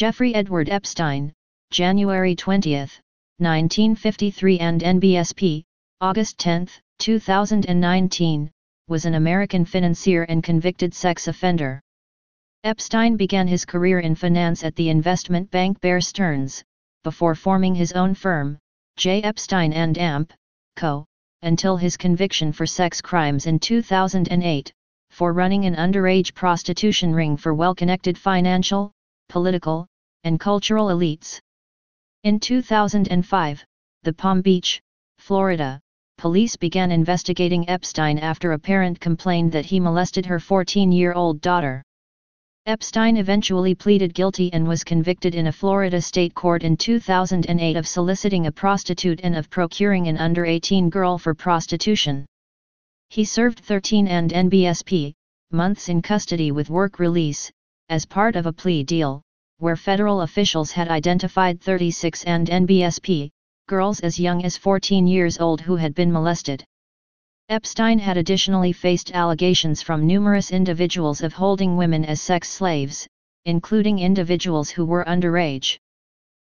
Jeffrey Edward Epstein, January 20, 1953 and NBSP, August 10, 2019, was an American financier and convicted sex offender. Epstein began his career in finance at the investment bank Bear Stearns, before forming his own firm, J. Epstein and Amp, Co., until his conviction for sex crimes in 2008, for running an underage prostitution ring for well-connected financial, political, and cultural elites. In 2005, the Palm Beach, Florida, police began investigating Epstein after a parent complained that he molested her 14-year-old daughter. Epstein eventually pleaded guilty and was convicted in a Florida state court in 2008 of soliciting a prostitute and of procuring an under-18 girl for prostitution. He served 13 and NBSP months in custody with work release, as part of a plea deal, where federal officials had identified 36 and NBSP girls as young as 14 years old who had been molested. Epstein had additionally faced allegations from numerous individuals of holding women as sex slaves, including individuals who were underage.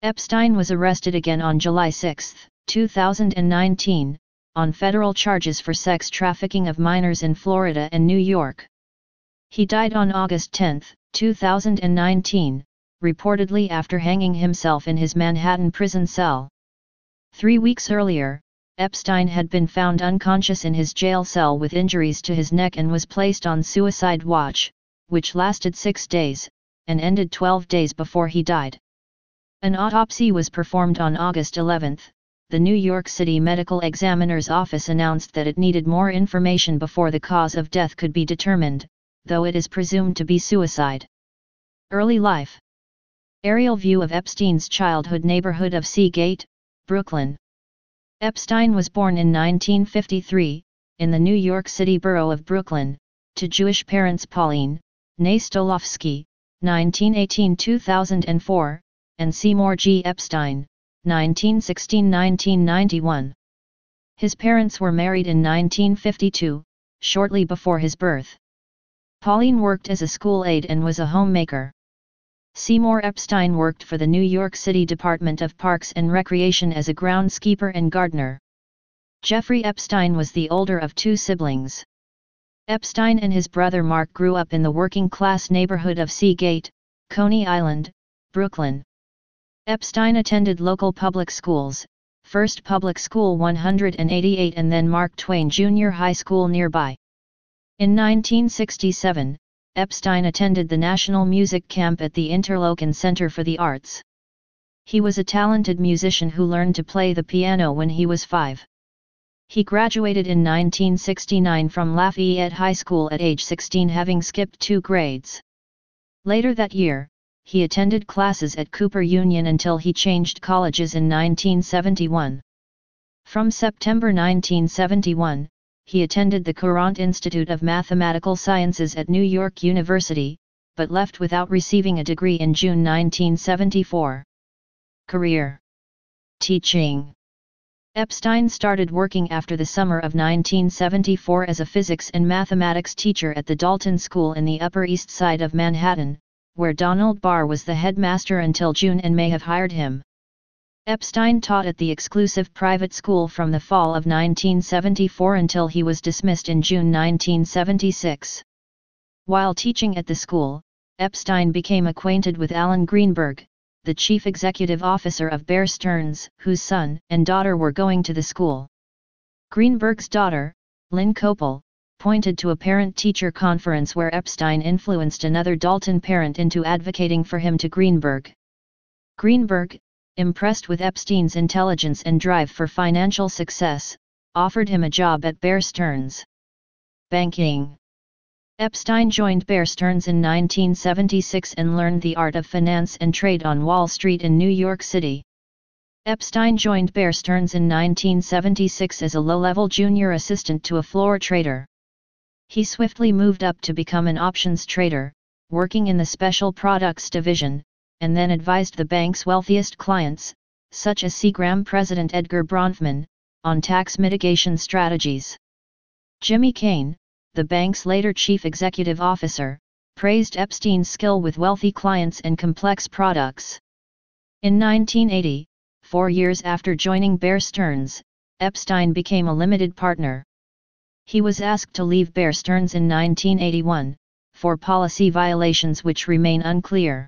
Epstein was arrested again on July 6, 2019, on federal charges for sex trafficking of minors in Florida and New York. He died on August 10, 2019, reportedly after hanging himself in his Manhattan prison cell. Three weeks earlier, Epstein had been found unconscious in his jail cell with injuries to his neck and was placed on suicide watch, which lasted six days, and ended 12 days before he died. An autopsy was performed on August 11. The New York City Medical Examiner's Office announced that it needed more information before the cause of death could be determined, though it is presumed to be suicide. Early life Aerial view of Epstein's childhood neighborhood of Seagate, Brooklyn. Epstein was born in 1953, in the New York City borough of Brooklyn, to Jewish parents Pauline, née Stolofsky, 1918-2004, and Seymour G. Epstein, 1916-1991. His parents were married in 1952, shortly before his birth. Pauline worked as a school aide and was a homemaker. Seymour Epstein worked for the New York City Department of Parks and Recreation as a groundskeeper and gardener. Jeffrey Epstein was the older of two siblings. Epstein and his brother Mark grew up in the working-class neighborhood of Seagate, Coney Island, Brooklyn. Epstein attended local public schools, first Public School 188 and then Mark Twain Junior High School nearby. In 1967, Epstein attended the National Music Camp at the Interlochen Center for the Arts. He was a talented musician who learned to play the piano when he was five. He graduated in 1969 from Lafayette High School at age 16 having skipped two grades. Later that year, he attended classes at Cooper Union until he changed colleges in 1971. From September 1971, he attended the Courant Institute of Mathematical Sciences at New York University, but left without receiving a degree in June 1974. Career Teaching Epstein started working after the summer of 1974 as a physics and mathematics teacher at the Dalton School in the Upper East Side of Manhattan, where Donald Barr was the headmaster until June and may have hired him. Epstein taught at the exclusive private school from the fall of 1974 until he was dismissed in June 1976. While teaching at the school, Epstein became acquainted with Alan Greenberg, the chief executive officer of Bear Stearns, whose son and daughter were going to the school. Greenberg's daughter, Lynne Koeppel, pointed to a parent-teacher conference where Epstein influenced another Dalton parent into advocating for him to Greenberg. Greenberg, impressed with Epstein's intelligence and drive for financial success, offered him a job at Bear Stearns. Banking Epstein joined Bear Stearns in 1976 and learned the art of finance and trade on Wall Street in New York City. Epstein joined Bear Stearns in 1976 as a low-level junior assistant to a floor trader. He swiftly moved up to become an options trader, working in the special products division, and then advised the bank's wealthiest clients, such as Seagram President Edgar Bronfman, on tax mitigation strategies. Jimmy Cayne, the bank's later chief executive officer, praised Epstein's skill with wealthy clients and complex products. In 1980, four years after joining Bear Stearns, Epstein became a limited partner. He was asked to leave Bear Stearns in 1981, for policy violations which remain unclear.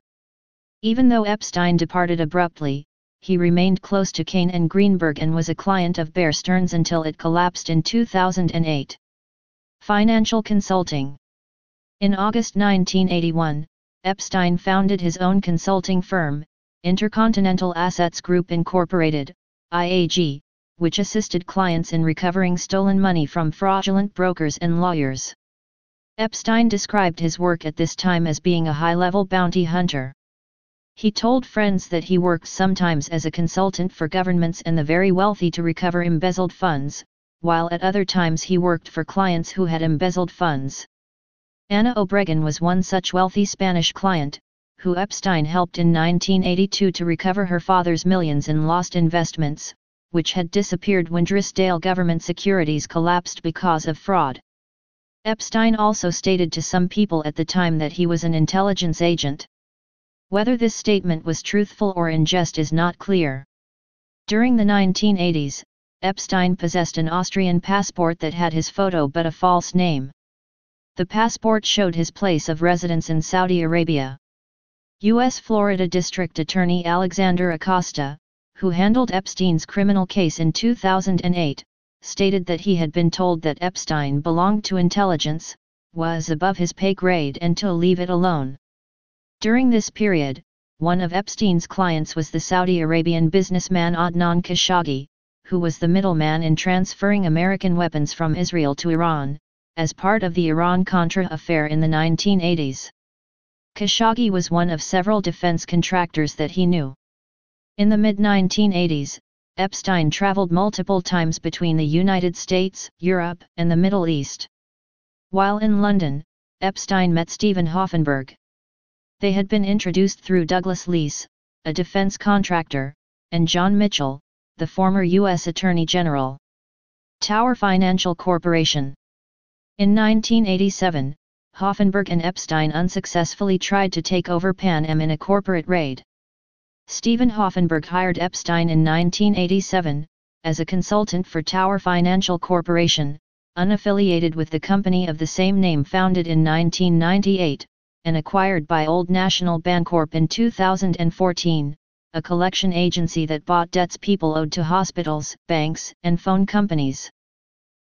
Even though Epstein departed abruptly, he remained close to Cayne and Greenberg and was a client of Bear Stearns until it collapsed in 2008. Financial Consulting In August 1981, Epstein founded his own consulting firm, Intercontinental Assets Group Incorporated, IAG, which assisted clients in recovering stolen money from fraudulent brokers and lawyers. Epstein described his work at this time as being a high-level bounty hunter. He told friends that he worked sometimes as a consultant for governments and the very wealthy to recover embezzled funds, while at other times he worked for clients who had embezzled funds. Ana Obregón was one such wealthy Spanish client, who Epstein helped in 1982 to recover her father's millions in lost investments, which had disappeared when Drysdale government securities collapsed because of fraud. Epstein also stated to some people at the time that he was an intelligence agent. Whether this statement was truthful or in jest is not clear. During the 1980s, Epstein possessed an Austrian passport that had his photo but a false name. The passport showed his place of residence in Saudi Arabia. U.S. Florida District Attorney Alexander Acosta, who handled Epstein's criminal case in 2008, stated that he had been told that Epstein belonged to intelligence, was above his pay grade and to leave it alone. During this period, one of Epstein's clients was the Saudi Arabian businessman Adnan Khashoggi, who was the middleman in transferring American weapons from Israel to Iran, as part of the Iran-Contra affair in the 1980s. Khashoggi was one of several defense contractors that he knew. In the mid-1980s, Epstein traveled multiple times between the United States, Europe, and the Middle East. While in London, Epstein met Steven Hoffenberg. They had been introduced through Douglas Leese, a defense contractor, and John Mitchell, the former U.S. Attorney General. Tower Financial Corporation In 1987, Hoffenberg and Epstein unsuccessfully tried to take over Pan Am in a corporate raid. Steven Hoffenberg hired Epstein in 1987, as a consultant for Tower Financial Corporation, unaffiliated with the company of the same name founded in 1998, and acquired by Old National Bancorp in 2014, a collection agency that bought debts people owed to hospitals, banks, and phone companies.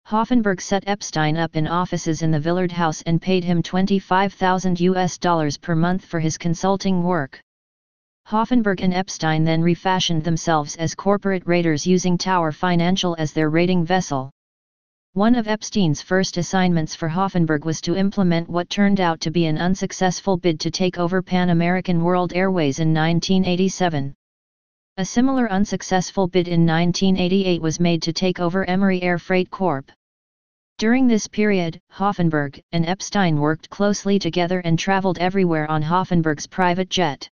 Hoffenberg set Epstein up in offices in the Villard House and paid him 25,000 US dollars per month for his consulting work. Hoffenberg and Epstein then refashioned themselves as corporate raiders using Tower Financial as their raiding vessel. One of Epstein's first assignments for Hoffenberg was to implement what turned out to be an unsuccessful bid to take over Pan American World Airways in 1987. A similar unsuccessful bid in 1988 was made to take over Emery Air Freight Corp. During this period, Hoffenberg and Epstein worked closely together and traveled everywhere on Hoffenberg's private jet.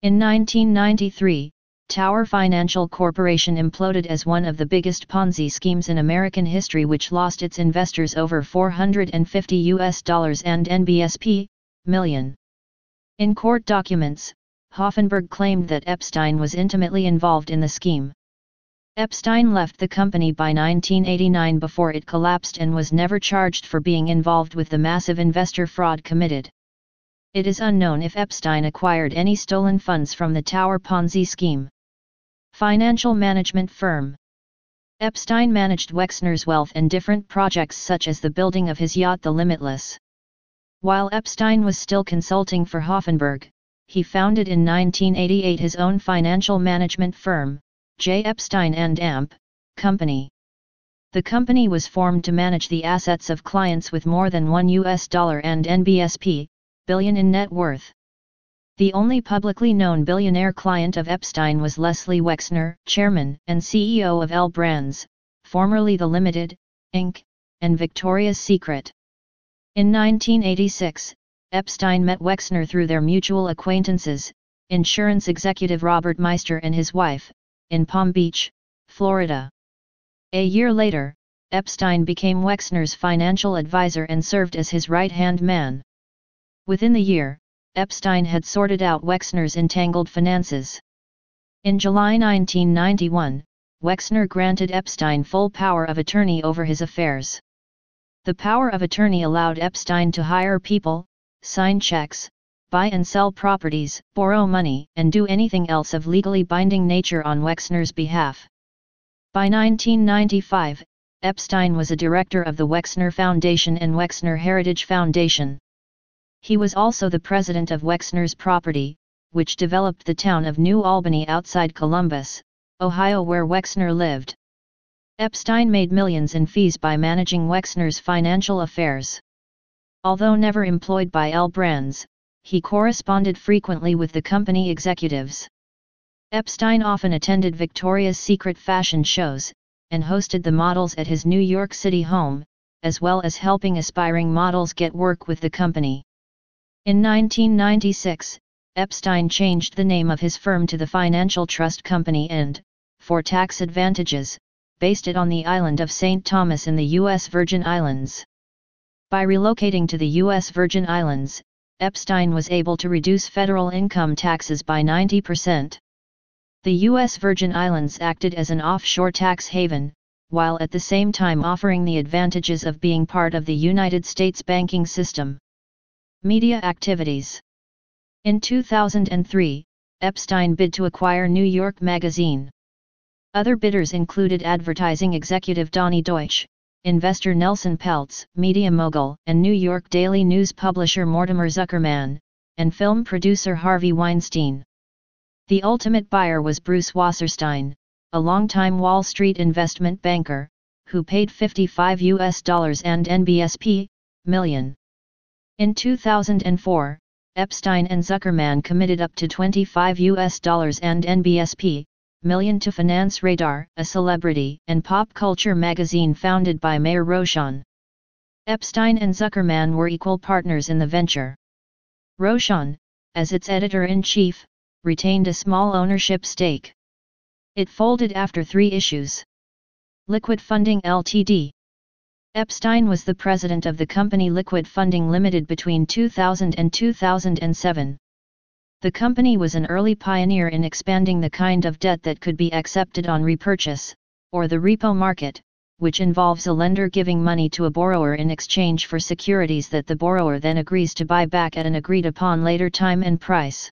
In 1993, Tower Financial Corporation imploded as one of the biggest Ponzi schemes in American history which lost its investors over 450 US dollars and NBSP million. In court documents, Hoffenberg claimed that Epstein was intimately involved in the scheme. Epstein left the company by 1989 before it collapsed and was never charged for being involved with the massive investor fraud committed. It is unknown if Epstein acquired any stolen funds from the Tower Ponzi scheme. Financial management firm Epstein managed Wexner's wealth and different projects such as the building of his yacht The Limitless. While Epstein was still consulting for Hoffenberg, he founded in 1988 his own financial management firm, J. Epstein and Amp, Company. The company was formed to manage the assets of clients with more than 1 US dollar and NBSP, billion in net worth. The only publicly known billionaire client of Epstein was Leslie Wexner, chairman and CEO of L Brands, formerly The Limited, Inc., and Victoria's Secret. In 1986, Epstein met Wexner through their mutual acquaintances, insurance executive Robert Meister and his wife, in Palm Beach, Florida. A year later, Epstein became Wexner's financial advisor and served as his right-hand man. Within the year, Epstein had sorted out Wexner's entangled finances. In July 1991, Wexner granted Epstein full power of attorney over his affairs. The power of attorney allowed Epstein to hire people, sign checks, buy and sell properties, borrow money, and do anything else of legally binding nature on Wexner's behalf. By 1995, Epstein was a director of the Wexner Foundation and Wexner Heritage Foundation. He was also the president of Wexner's Property, which developed the town of New Albany outside Columbus, Ohio where Wexner lived. Epstein made millions in fees by managing Wexner's financial affairs. Although never employed by L Brands, he corresponded frequently with the company executives. Epstein often attended Victoria's Secret fashion shows, and hosted the models at his New York City home, as well as helping aspiring models get work with the company. In 1996, Epstein changed the name of his firm to the Financial Trust Company and, for tax advantages, based it on the island of St. Thomas in the U.S. Virgin Islands. By relocating to the U.S. Virgin Islands, Epstein was able to reduce federal income taxes by 90%. The U.S. Virgin Islands acted as an offshore tax haven, while at the same time offering the advantages of being part of the United States banking system. Media activities In 2003, Epstein bid to acquire New York Magazine. Other bidders included advertising executive Donny Deutsch, investor Nelson Peltz, media mogul and New York Daily News publisher Mortimer Zuckerman, and film producer Harvey Weinstein. The ultimate buyer was Bruce Wasserstein, a longtime Wall Street investment banker, who paid 55 US dollars and NBSP million. In 2004, Epstein and Zuckerman committed up to 25 US dollars and NBSP million to finance Radar, a celebrity and pop culture magazine founded by Maer Roshan. Epstein and Zuckerman were equal partners in the venture. Roshan, as its editor-in-chief, retained a small ownership stake. It folded after three issues. Liquid Funding Ltd. Epstein was the president of the company Liquid Funding Limited between 2000 and 2007. The company was an early pioneer in expanding the kind of debt that could be accepted on repurchase, or the repo market, which involves a lender giving money to a borrower in exchange for securities that the borrower then agrees to buy back at an agreed upon later time and price.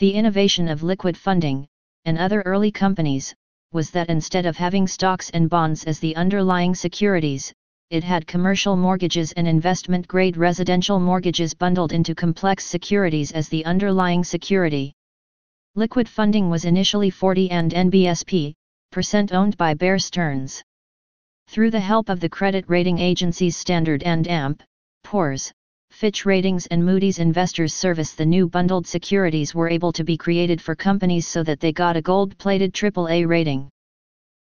The innovation of liquid funding, and other early companies, was that instead of having stocks and bonds as the underlying securities, it had commercial mortgages and investment-grade residential mortgages bundled into complex securities as the underlying security. Liquid funding was initially 40 and NBSP, percent owned by Bear Stearns. Through the help of the credit rating agencies Standard and AMP, Poor's, Fitch Ratings and Moody's Investors Service the new bundled securities were able to be created for companies so that they got a gold-plated AAA rating.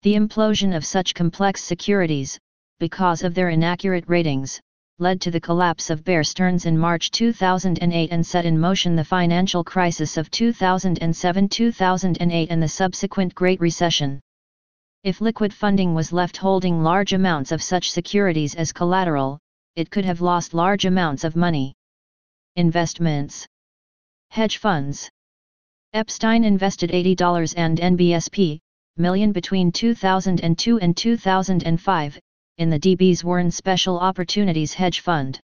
The implosion of such complex securities, because of their inaccurate ratings, led to the collapse of Bear Stearns in March 2008 and set in motion the financial crisis of 2007-2008 and the subsequent Great Recession. If liquid funding was left holding large amounts of such securities as collateral, it could have lost large amounts of money. Investments Hedge funds Epstein invested $80 and NBSP million between 2002 and 2005 in the D. B. Zwirn Special Opportunities Hedge Fund.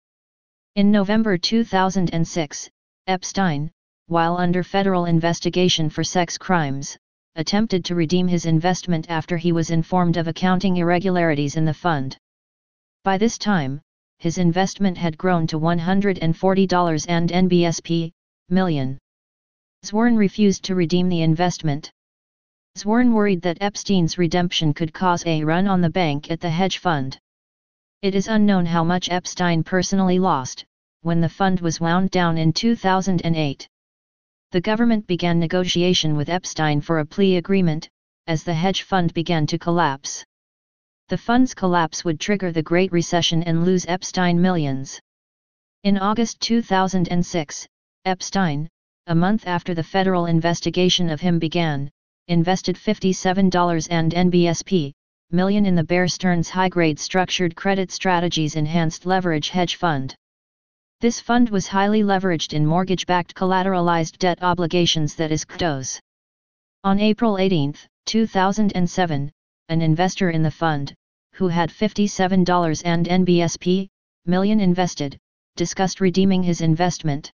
In November 2006, Epstein, while under federal investigation for sex crimes, attempted to redeem his investment after he was informed of accounting irregularities in the fund. By this time, his investment had grown to $140 and NBSP, million. Zwirn refused to redeem the investment. Zwirn worried that Epstein's redemption could cause a run on the bank at the hedge fund. It is unknown how much Epstein personally lost, when the fund was wound down in 2008. The government began negotiation with Epstein for a plea agreement, as the hedge fund began to collapse. The fund's collapse would trigger the Great Recession and lose Epstein millions. In August 2006, Epstein, a month after the federal investigation of him began, invested $57 and NBSP million in the Bear Stearns high-grade structured credit strategies enhanced leverage hedge fund. This fund was highly leveraged in mortgage-backed collateralized debt obligations that is CDOs. On April 18, 2007, an investor in the fund, who had $57 and NBSP, million invested, discussed redeeming his investment.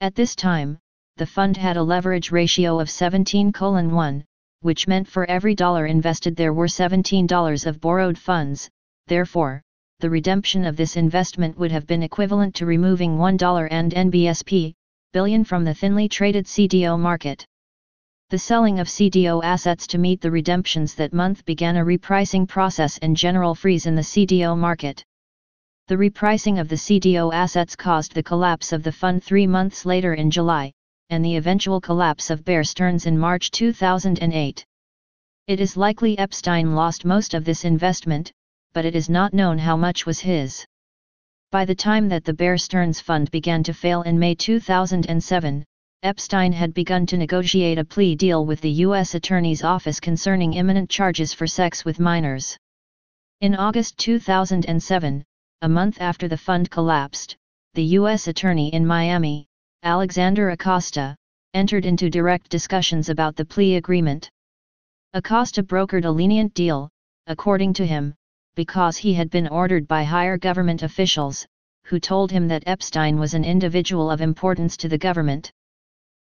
At this time, the fund had a leverage ratio of 17 1, which meant for every dollar invested there were $17 of borrowed funds, therefore, the redemption of this investment would have been equivalent to removing $1 and NBSP, billion from the thinly traded CDO market. The selling of CDO assets to meet the redemptions that month began a repricing process and general freeze in the CDO market. The repricing of the CDO assets caused the collapse of the fund three months later in July, and the eventual collapse of Bear Stearns in March 2008. It is likely Epstein lost most of this investment, but it is not known how much was his. By the time that the Bear Stearns fund began to fail in May 2007, Epstein had begun to negotiate a plea deal with the U.S. Attorney's Office concerning imminent charges for sex with minors. In August 2007, a month after the fund collapsed, the U.S. Attorney in Miami, Alexander Acosta, entered into direct discussions about the plea agreement. Acosta brokered a lenient deal, according to him, because he had been ordered by higher government officials, who told him that Epstein was an individual of importance to the government.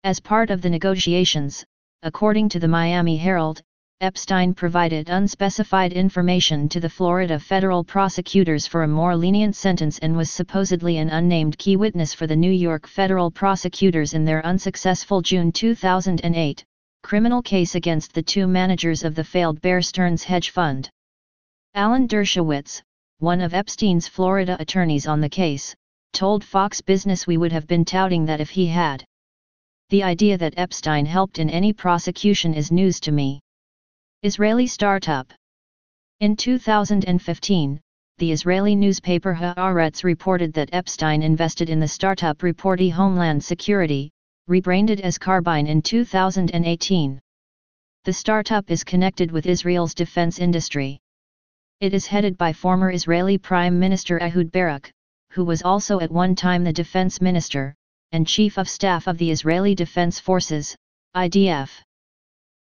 As part of the negotiations, according to the Miami Herald, Epstein provided unspecified information to the Florida federal prosecutors for a more lenient sentence and was supposedly an unnamed key witness for the New York federal prosecutors in their unsuccessful June 2008 criminal case against the two managers of the failed Bear Stearns hedge fund. Alan Dershowitz, one of Epstein's Florida attorneys on the case, told Fox Business we would have been touting that if he had. The idea that Epstein helped in any prosecution is news to me. Israeli startup. In 2015, the Israeli newspaper Haaretz reported that Epstein invested in the startup Reporty Homeland Security, rebranded as Carbyne in 2018. The startup is connected with Israel's defense industry. It is headed by former Israeli Prime Minister Ehud Barak, who was also at one time the defense minister, and chief of staff of the Israeli Defense Forces, IDF.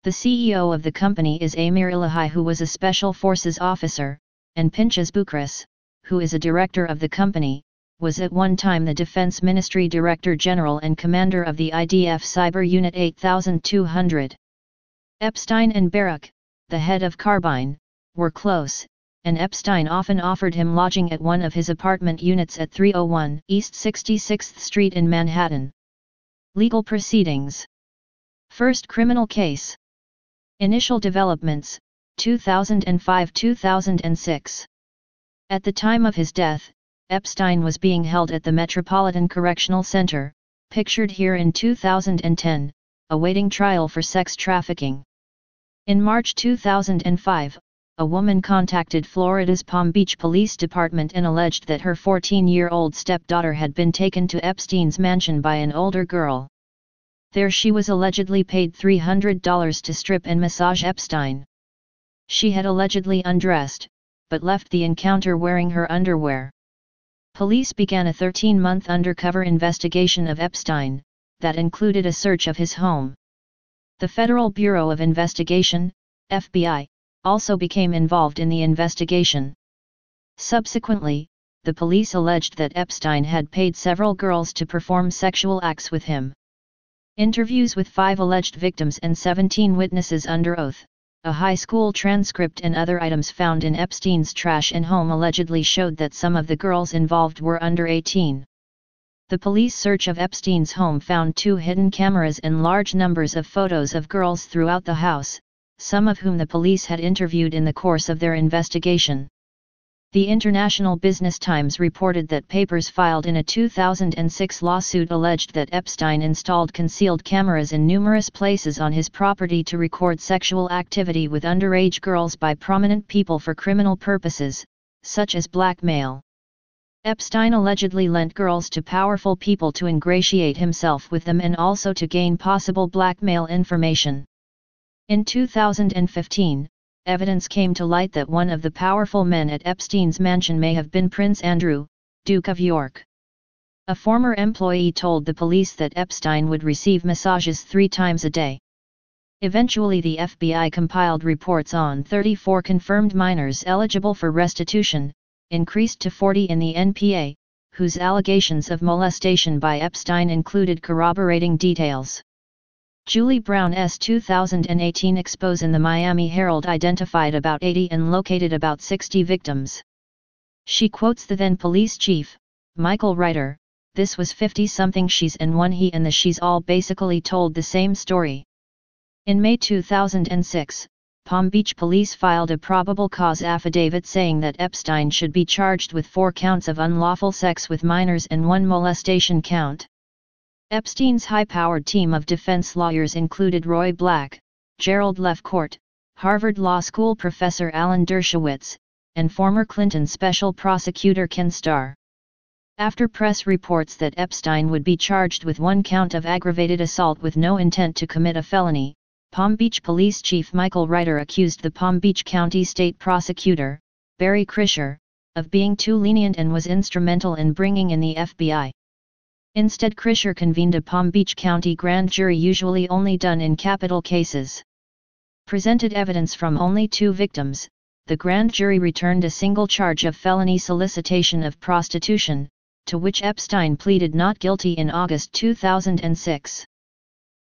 The CEO of the company is Amir Elichai who was a Special Forces officer, and Pinchas Bukris, who is a director of the company, was at one time the Defense Ministry Director General and commander of the IDF Cyber Unit 8200. Epstein and Barak, the head of Carbyne, were close, and Epstein often offered him lodging at one of his apartment units at 301 East 66th Street in Manhattan. Legal proceedings. First criminal case. Initial developments, 2005-2006. At the time of his death, Epstein was being held at the Metropolitan Correctional Center, pictured here in 2010, awaiting trial for sex trafficking. In March 2005, a woman contacted Florida's Palm Beach Police Department and alleged that her 14-year-old stepdaughter had been taken to Epstein's mansion by an older girl. There she was allegedly paid $300 to strip and massage Epstein. She had allegedly undressed, but left the encounter wearing her underwear. Police began a 13-month undercover investigation of Epstein, that included a search of his home. The Federal Bureau of Investigation, FBI, also became involved in the investigation. Subsequently, the police alleged that Epstein had paid several girls to perform sexual acts with him. Interviews with five alleged victims and 17 witnesses under oath, a high school transcript and other items found in Epstein's trash and home allegedly showed that some of the girls involved were under 18. The police search of Epstein's home found two hidden cameras and large numbers of photos of girls throughout the house, some of whom the police had interviewed in the course of their investigation. The International Business Times reported that papers filed in a 2006 lawsuit alleged that Epstein installed concealed cameras in numerous places on his property to record sexual activity with underage girls by prominent people for criminal purposes, such as blackmail. Epstein allegedly lent girls to powerful people to ingratiate himself with them and also to gain possible blackmail information. In 2015, evidence came to light that one of the powerful men at Epstein's mansion may have been Prince Andrew, Duke of York. A former employee told the police that Epstein would receive massages three times a day. Eventually the FBI compiled reports on 34 confirmed minors eligible for restitution, increased to 40 in the NPA, whose allegations of molestation by Epstein included corroborating details. Julie Brown's 2018 expose in the Miami Herald identified about 80 and located about 60 victims. She quotes the then police chief, Michael Reiter, this was 50-something she's and one he and the she's all basically told the same story. In May 2006, Palm Beach police filed a probable cause affidavit saying that Epstein should be charged with four counts of unlawful sex with minors and one molestation count. Epstein's high-powered team of defense lawyers included Roy Black, Gerald Lefcourt, Harvard Law School professor Alan Dershowitz, and former Clinton special prosecutor Ken Starr. After press reports that Epstein would be charged with one count of aggravated assault with no intent to commit a felony, Palm Beach Police Chief Michael Reiter accused the Palm Beach County State Prosecutor, Barry Krischer, of being too lenient and was instrumental in bringing in the FBI. Instead Krischer convened a Palm Beach County grand jury usually only done in capital cases. Presented evidence from only two victims, the grand jury returned a single charge of felony solicitation of prostitution, to which Epstein pleaded not guilty in August 2006.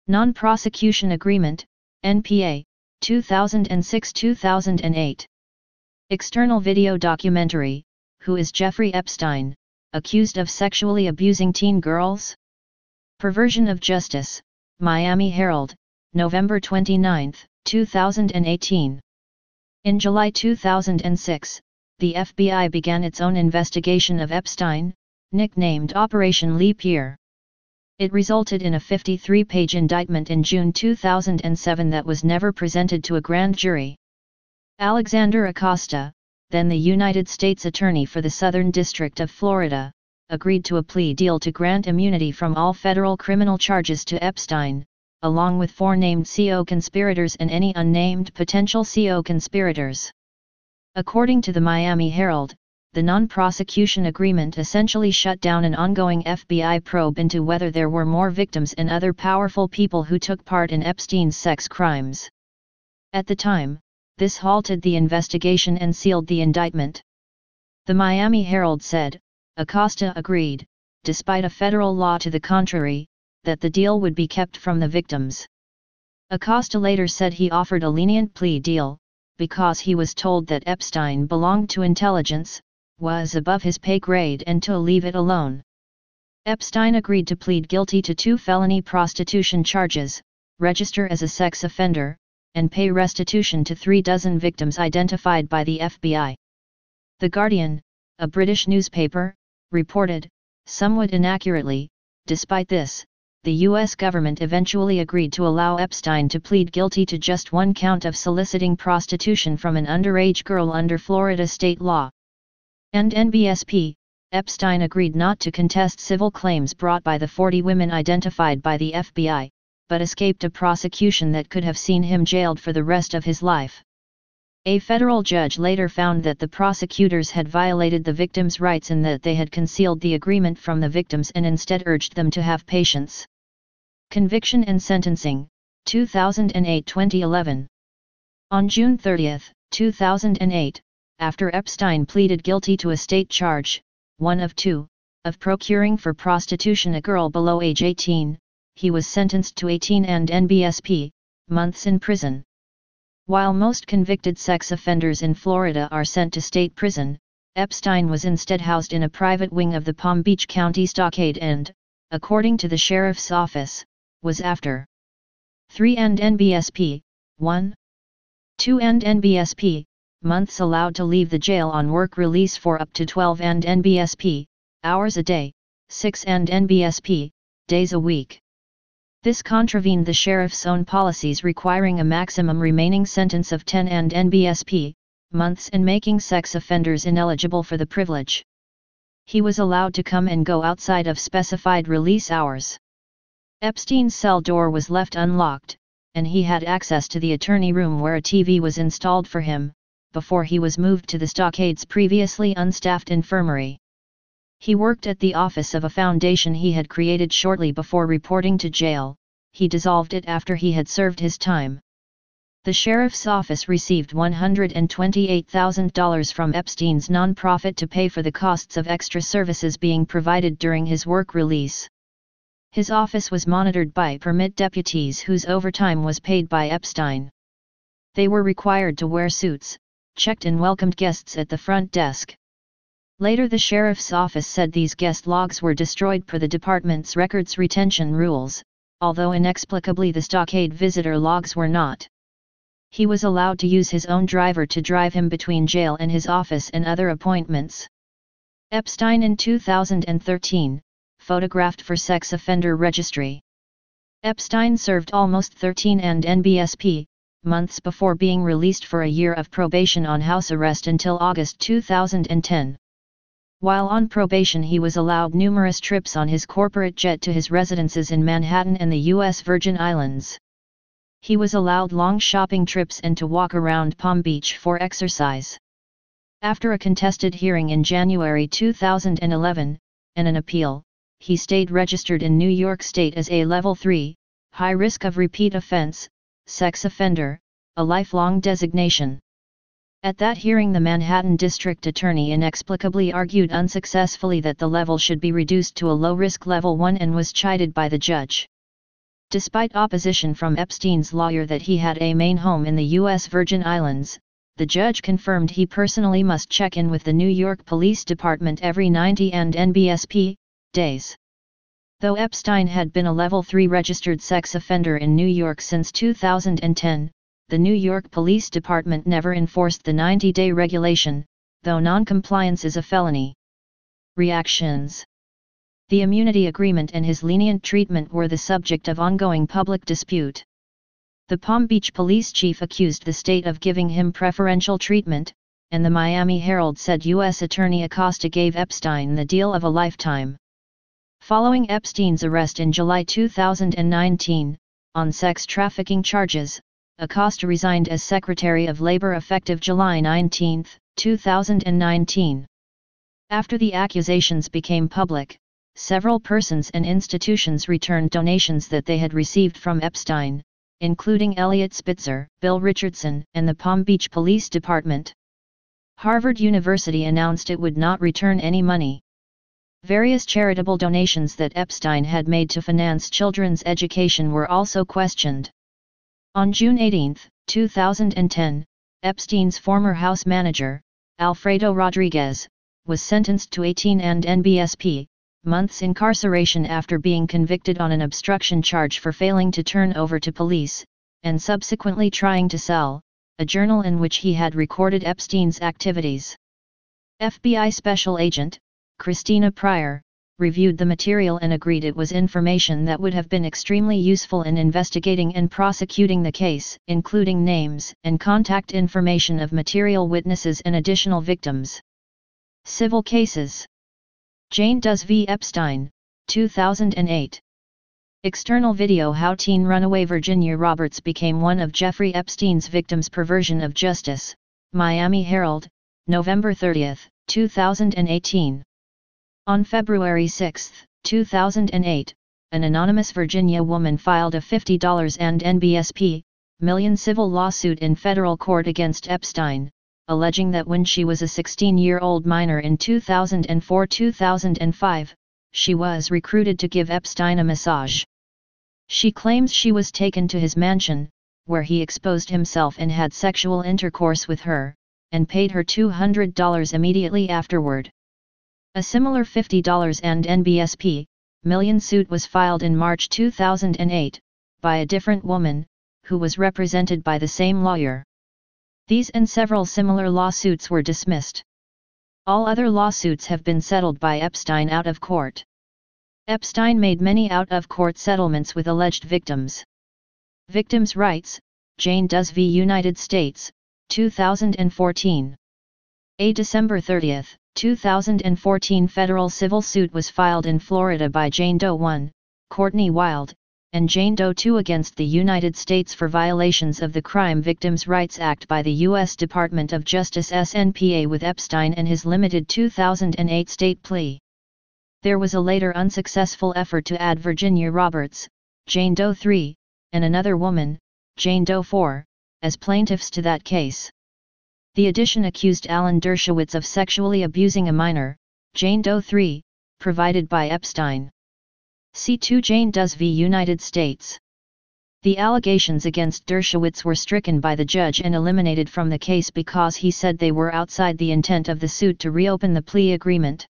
Non-Prosecution Agreement, NPA, 2006-2008. External video documentary, Who is Jeffrey Epstein, accused of sexually abusing teen girls? Perversion of Justice, Miami Herald, November 29, 2018. In July 2006, the FBI began its own investigation of Epstein, nicknamed Operation Leap Year. It resulted in a 53-page indictment in June 2007 that was never presented to a grand jury. Alexander Acosta, then the United States Attorney for the Southern District of Florida, agreed to a plea deal to grant immunity from all federal criminal charges to Epstein, along with four named CO conspirators and any unnamed potential CO conspirators. According to the Miami Herald, the non-prosecution agreement essentially shut down an ongoing FBI probe into whether there were more victims and other powerful people who took part in Epstein's sex crimes. At the time, this halted the investigation and sealed the indictment. The Miami Herald said, Acosta agreed, despite a federal law to the contrary, that the deal would be kept from the victims. Acosta later said he offered a lenient plea deal, because he was told that Epstein belonged to intelligence, was above his pay grade and to leave it alone. Epstein agreed to plead guilty to two felony prostitution charges, register as a sex offender, and pay restitution to three dozen victims identified by the FBI. The Guardian, a British newspaper, reported, somewhat inaccurately, despite this, the U.S. government eventually agreed to allow Epstein to plead guilty to just one count of soliciting prostitution from an underage girl under Florida state law. And NBSP, Epstein agreed not to contest civil claims brought by the 40 women identified by the FBI, but escaped a prosecution that could have seen him jailed for the rest of his life. A federal judge later found that the prosecutors had violated the victims' rights and that they had concealed the agreement from the victims and instead urged them to have patience. Conviction and Sentencing, 2008-2011 On June 30, 2008, after Epstein pleaded guilty to a state charge, one of two, of procuring for prostitution a girl below age 18, he was sentenced to 18 and NBSP, months in prison. While most convicted sex offenders in Florida are sent to state prison, Epstein was instead housed in a private wing of the Palm Beach County Stockade and, according to the sheriff's office, was after 3 and NBSP, 1, 2 and NBSP, months allowed to leave the jail on work release for up to 12 and NBSP, hours a day, 6 and NBSP, days a week. This contravened the sheriff's own policies requiring a maximum remaining sentence of 10 and NBSP, months and making sex offenders ineligible for the privilege. He was allowed to come and go outside of specified release hours. Epstein's cell door was left unlocked, and he had access to the attorney room where a TV was installed for him, before he was moved to the stockade's previously unstaffed infirmary. He worked at the office of a foundation he had created shortly before reporting to jail, he dissolved it after he had served his time. The sheriff's office received $128,000 from Epstein's nonprofit to pay for the costs of extra services being provided during his work release. His office was monitored by permit deputies whose overtime was paid by Epstein. They were required to wear suits, checked and welcomed guests at the front desk. Later the sheriff's office said these guest logs were destroyed per the department's records retention rules, although inexplicably the stockade visitor logs were not. He was allowed to use his own driver to drive him between jail and his office and other appointments. Epstein in 2013, photographed for sex offender registry. Epstein served almost 13 and NBSP, months before being released for a year of probation on house arrest until August 2010. While on probation he was allowed numerous trips on his corporate jet to his residences in Manhattan and the U.S. Virgin Islands. He was allowed long shopping trips and to walk around Palm Beach for exercise. After a contested hearing in January 2011, and an appeal, he stayed registered in New York State as a Level 3, high risk of repeat offense, sex offender, a lifelong designation. At that hearing the Manhattan District Attorney inexplicably argued unsuccessfully that the level should be reduced to a low-risk level 1 and was chided by the judge. Despite opposition from Epstein's lawyer that he had a main home in the U.S. Virgin Islands, the judge confirmed he personally must check in with the New York Police Department every 90 and NBSP days. Though Epstein had been a Level 3 registered sex offender in New York since 2010, the New York Police Department never enforced the 90-day regulation, though non-compliance is a felony. Reactions The immunity agreement and his lenient treatment were the subject of ongoing public dispute. The Palm Beach police chief accused the state of giving him preferential treatment, and the Miami Herald said U.S. Attorney Acosta gave Epstein the deal of a lifetime. Following Epstein's arrest in July 2019, on sex trafficking charges, Acosta resigned as Secretary of Labor effective July 19, 2019. After the accusations became public, several persons and institutions returned donations that they had received from Epstein, including Eliot Spitzer, Bill Richardson, and the Palm Beach Police Department. Harvard University announced it would not return any money. Various charitable donations that Epstein had made to finance children's education were also questioned. On June 18, 2010, Epstein's former house manager, Alfredo Rodriguez, was sentenced to 18 and NBSP months incarceration after being convicted on an obstruction charge for failing to turn over to police, and subsequently trying to sell, a journal in which he had recorded Epstein's activities. FBI Special Agent, Christina Pryor, reviewed the material and agreed it was information that would have been extremely useful in investigating and prosecuting the case, including names and contact information of material witnesses and additional victims. Civil Cases Jane Does v. Epstein, 2008 External video How teen runaway Virginia Roberts became one of Jeffrey Epstein's victims Perversion of Justice, Miami Herald, November 30, 2018 on February 6, 2008, an anonymous Virginia woman filed a $50 and NBSP million civil lawsuit in federal court against Epstein, alleging that when she was a 16-year-old minor in 2004-2005, she was recruited to give Epstein a massage. She claims she was taken to his mansion, where he exposed himself and had sexual intercourse with her, and paid her $200 immediately afterward. A similar $50 and NBSP million suit was filed in March 2008 by a different woman, who was represented by the same lawyer. These and several similar lawsuits were dismissed. All other lawsuits have been settled by Epstein out of court. Epstein made many out-of-court settlements with alleged victims. Victims' Rights, Jane Does v. United States, 2014. A December 30, 2014 federal civil suit was filed in Florida by Jane Doe 1, Courtney Wild, and Jane Doe 2 against the United States for violations of the Crime Victims' Rights Act by the U.S. Department of Justice SNPA with Epstein and his limited 2008 state plea. There was a later unsuccessful effort to add Virginia Roberts, Jane Doe 3, and another woman, Jane Doe 4, as plaintiffs to that case. The addition accused Alan Dershowitz of sexually abusing a minor, Jane Doe 3, provided by Epstein. C2 Jane Does v United States. The allegations against Dershowitz were stricken by the judge and eliminated from the case because he said they were outside the intent of the suit to reopen the plea agreement.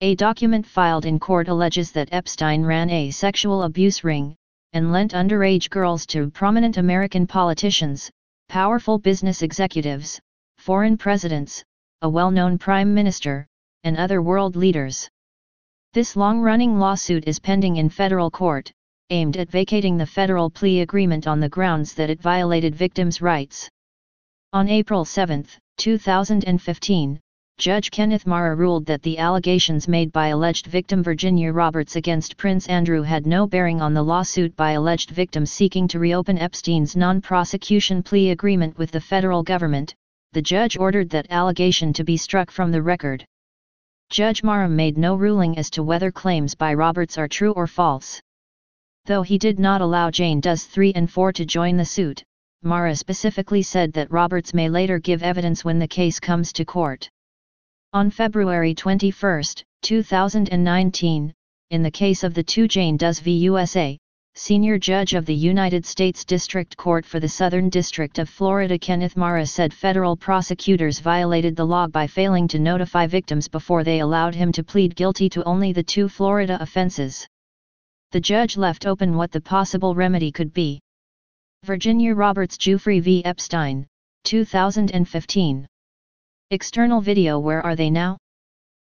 A document filed in court alleges that Epstein ran a sexual abuse ring, and lent underage girls to prominent American politicians, powerful business executives, foreign presidents, a well-known prime minister, and other world leaders. This long-running lawsuit is pending in federal court, aimed at vacating the federal plea agreement on the grounds that it violated victims' rights. On April 7, 2015, Judge Kenneth Marra ruled that the allegations made by alleged victim Virginia Roberts against Prince Andrew had no bearing on the lawsuit by alleged victims seeking to reopen Epstein's non-prosecution plea agreement with the federal government. The judge ordered that allegation to be struck from the record. Judge Marra made no ruling as to whether claims by Roberts are true or false. Though he did not allow Jane Does 3 and 4 to join the suit, Marra specifically said that Roberts may later give evidence when the case comes to court. On February 21, 2019, in the case of the two Jane Does v. USA, Senior Judge of the United States District Court for the Southern District of Florida Kenneth Marra said federal prosecutors violated the law by failing to notify victims before they allowed him to plead guilty to only the two Florida offenses the judge left open what the possible remedy could be. Virginia Roberts Giuffre v. Epstein, 2015. External video Where are they now?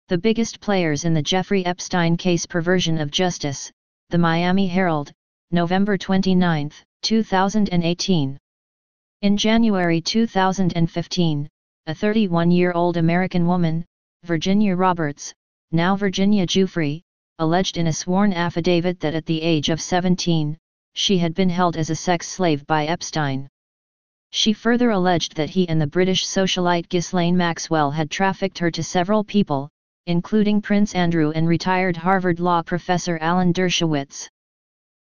The biggest players in the Jeffrey Epstein case perversion of justice, the Miami Herald, November 29, 2018. In January 2015, a 31-year-old American woman, Virginia Roberts, now Virginia Giuffre, alleged in a sworn affidavit that at the age of 17, she had been held as a sex slave by Epstein. She further alleged that he and the British socialite Ghislaine Maxwell had trafficked her to several people, including Prince Andrew and retired Harvard law professor Alan Dershowitz.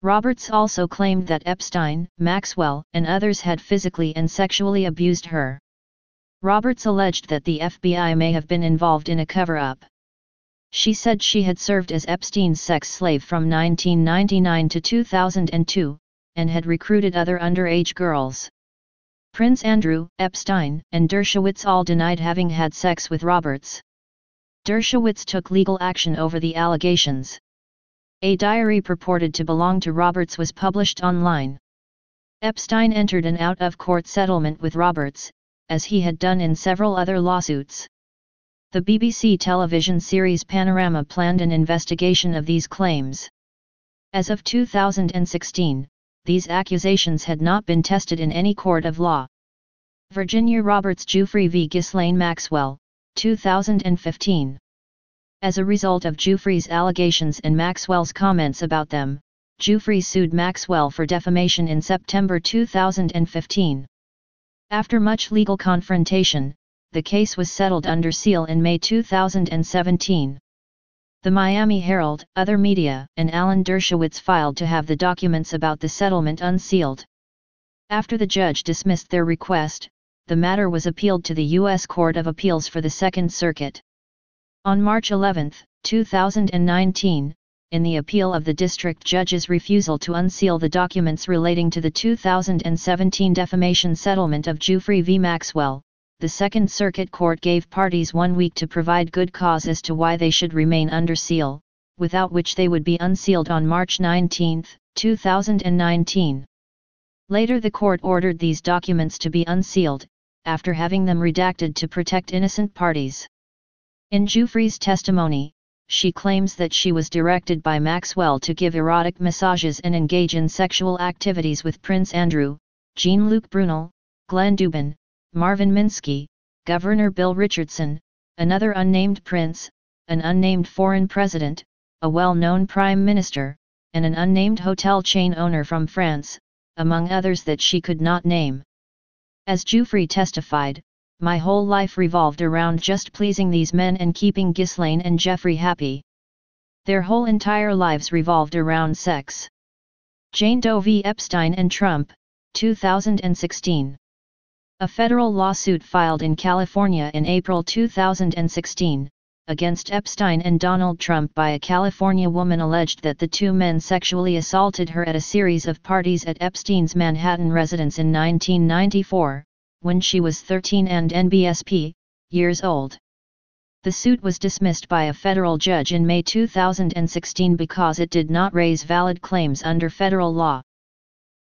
Roberts also claimed that Epstein, Maxwell, and others had physically and sexually abused her. Roberts alleged that the FBI may have been involved in a cover-up. She said she had served as Epstein's sex slave from 1999 to 2002, and had recruited other underage girls. Prince Andrew, Epstein, and Dershowitz all denied having had sex with Roberts. Dershowitz took legal action over the allegations. A diary purported to belong to Roberts was published online. Epstein entered an out-of-court settlement with Roberts, as he had done in several other lawsuits. The BBC television series Panorama planned an investigation of these claims. As of 2016, these accusations had not been tested in any court of law. Virginia Roberts Giuffre v. Ghislaine Maxwell, 2015. As a result of Giuffre's allegations and Maxwell's comments about them, Giuffre sued Maxwell for defamation in September 2015. After much legal confrontation, the case was settled under seal in May 2017. The Miami Herald, other media, and Alan Dershowitz filed to have the documents about the settlement unsealed. After the judge dismissed their request, the matter was appealed to the U.S. Court of Appeals for the Second Circuit. On March 11, 2019, in the appeal of the district judge's refusal to unseal the documents relating to the 2017 defamation settlement of Giuffre v. Maxwell, the Second Circuit Court gave parties one week to provide good cause as to why they should remain under seal, without which they would be unsealed on March 19, 2019. Later the court ordered these documents to be unsealed, after having them redacted to protect innocent parties. In Giuffre's testimony, she claims that she was directed by Maxwell to give erotic massages and engage in sexual activities with Prince Andrew, Jean-Luc Brunel, Glenn Dubin, Marvin Minsky, Governor Bill Richardson, another unnamed prince, an unnamed foreign president, a well-known prime minister, and an unnamed hotel chain owner from France, among others that she could not name. As Giuffre testified, my whole life revolved around just pleasing these men and keeping Ghislaine and Jeffrey happy. Their whole entire lives revolved around sex. Jane Doe v. Epstein and Trump, 2016. A federal lawsuit filed in California in April 2016, against Epstein and Donald Trump by a California woman alleged that the two men sexually assaulted her at a series of parties at Epstein's Manhattan residence in 1994, when she was 13 and NBSP, years old. The suit was dismissed by a federal judge in May 2016 because it did not raise valid claims under federal law.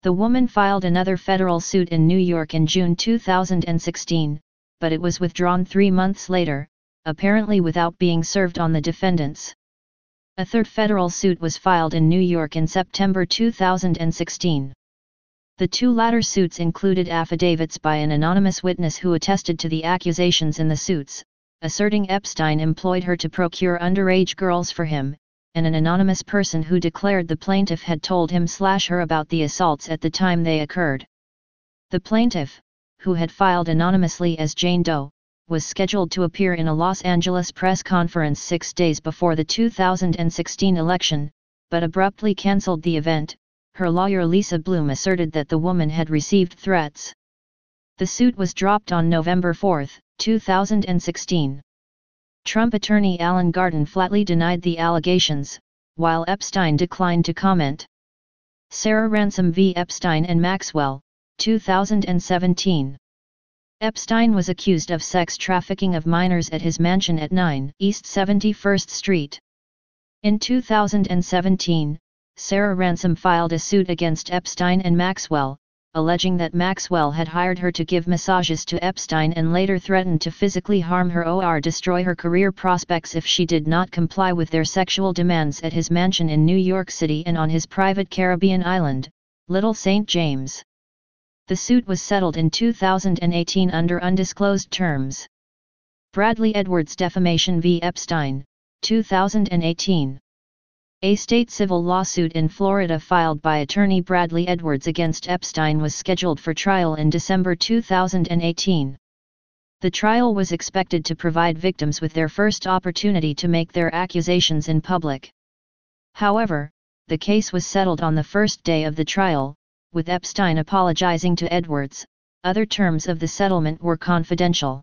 The woman filed another federal suit in New York in June 2016, but it was withdrawn three months later, apparently without being served on the defendants. A third federal suit was filed in New York in September 2016. The two latter suits included affidavits by an anonymous witness who attested to the accusations in the suits, asserting Epstein employed her to procure underage girls for him, and an anonymous person who declared the plaintiff had told him slash her about the assaults at the time they occurred. The plaintiff, who had filed anonymously as Jane Doe, was scheduled to appear in a Los Angeles press conference six days before the 2016 election, but abruptly cancelled the event. Her lawyer Lisa Bloom asserted that the woman had received threats. The suit was dropped on November 4, 2016. Trump attorney Alan Garten flatly denied the allegations, while Epstein declined to comment. Sarah Ransom v. Epstein and Maxwell, 2017. Epstein was accused of sex trafficking of minors at his mansion at 9 East 71st Street. In 2017, Sarah Ransom filed a suit against Epstein and Maxwell, alleging that Maxwell had hired her to give massages to Epstein and later threatened to physically harm her or destroy her career prospects if she did not comply with their sexual demands at his mansion in New York City and on his private Caribbean island, Little St. James. The suit was settled in 2018 under undisclosed terms. Bradley Edwards Defamation v. Epstein, 2018 a state civil lawsuit in Florida filed by attorney Bradley Edwards against Epstein was scheduled for trial in December 2018. The trial was expected to provide victims with their first opportunity to make their accusations in public. However, the case was settled on the first day of the trial, with Epstein apologizing to Edwards, other terms of the settlement were confidential.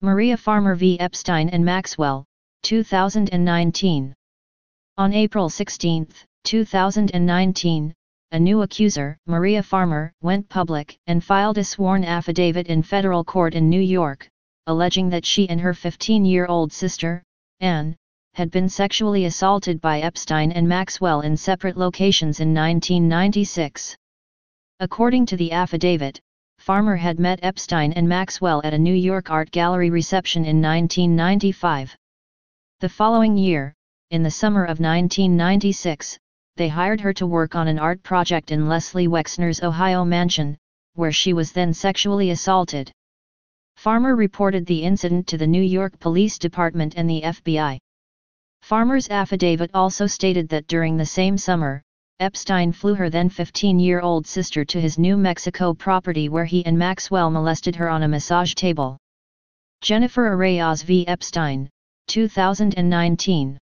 Maria Farmer v. Epstein and Maxwell, 2019 on April 16, 2019, a new accuser, Maria Farmer, went public and filed a sworn affidavit in federal court in New York, alleging that she and her 15-year-old sister, Anne, had been sexually assaulted by Epstein and Maxwell in separate locations in 1996. According to the affidavit, Farmer had met Epstein and Maxwell at a New York art gallery reception in 1995. The following year, in the summer of 1996, they hired her to work on an art project in Leslie Wexner's Ohio mansion, where she was then sexually assaulted. Farmer reported the incident to the New York Police Department and the FBI. Farmer's affidavit also stated that during the same summer, Epstein flew her then 15-year-old sister to his New Mexico property where he and Maxwell molested her on a massage table. Jennifer Araoz v. Epstein, 2019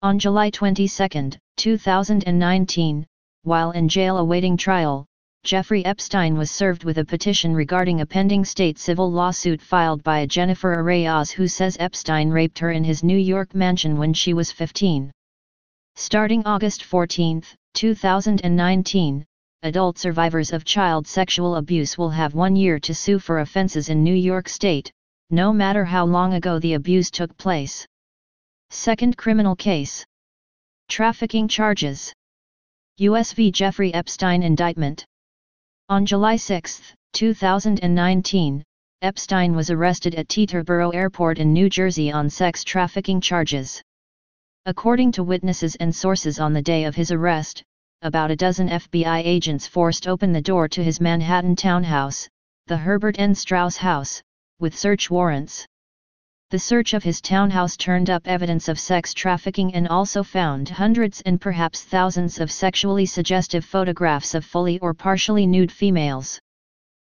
on July 22, 2019, while in jail awaiting trial, Jeffrey Epstein was served with a petition regarding a pending state civil lawsuit filed by Jennifer Araoz who says Epstein raped her in his New York mansion when she was 15. Starting August 14, 2019, adult survivors of child sexual abuse will have one year to sue for offenses in New York State, no matter how long ago the abuse took place. Second criminal case. Trafficking charges. U.S. v. Jeffrey Epstein indictment. On July 6, 2019, Epstein was arrested at Teterboro Airport in New Jersey on sex trafficking charges. According to witnesses and sources on the day of his arrest, about a dozen FBI agents forced open the door to his Manhattan townhouse, the Herbert N. Strauss House, with search warrants. The search of his townhouse turned up evidence of sex trafficking and also found hundreds and perhaps thousands of sexually suggestive photographs of fully or partially nude females.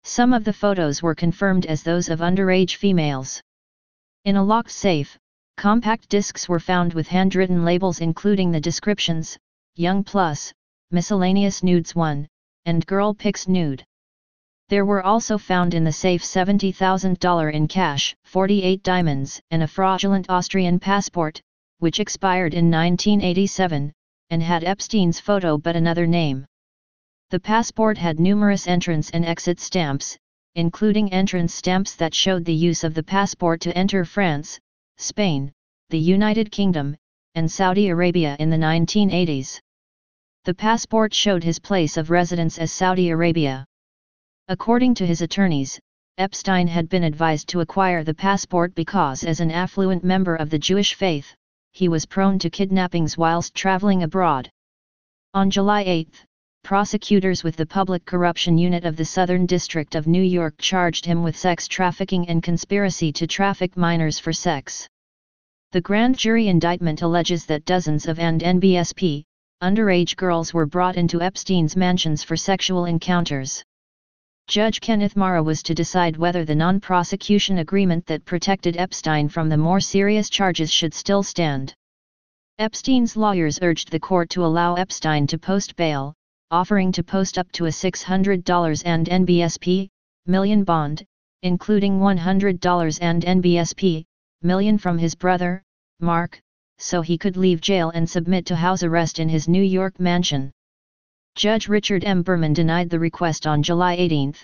Some of the photos were confirmed as those of underage females. In a locked safe, Compact discs were found with handwritten labels including the descriptions, Young Plus, Miscellaneous Nudes 1, and Girl Pics Nude. There were also found in the safe $70,000 in cash, 48 diamonds, and a fraudulent Austrian passport, which expired in 1987, and had Epstein's photo but another name. The passport had numerous entrance and exit stamps, including entrance stamps that showed the use of the passport to enter France, Spain, the United Kingdom, and Saudi Arabia in the 1980s. The passport showed his place of residence as Saudi Arabia. According to his attorneys, Epstein had been advised to acquire the passport because as an affluent member of the Jewish faith, he was prone to kidnappings whilst traveling abroad. On July 8, prosecutors with the Public Corruption Unit of the Southern District of New York charged him with sex trafficking and conspiracy to traffic minors for sex. The grand jury indictment alleges that dozens of and NBSP, underage girls were brought into Epstein's mansions for sexual encounters. Judge Kenneth Marra was to decide whether the non-prosecution agreement that protected Epstein from the more serious charges should still stand. Epstein's lawyers urged the court to allow Epstein to post bail, offering to post up to a $600 and NBSP million bond, including $100 and NBSP million from his brother, Mark, so he could leave jail and submit to house arrest in his New York mansion. Judge Richard M. Berman denied the request on July 18,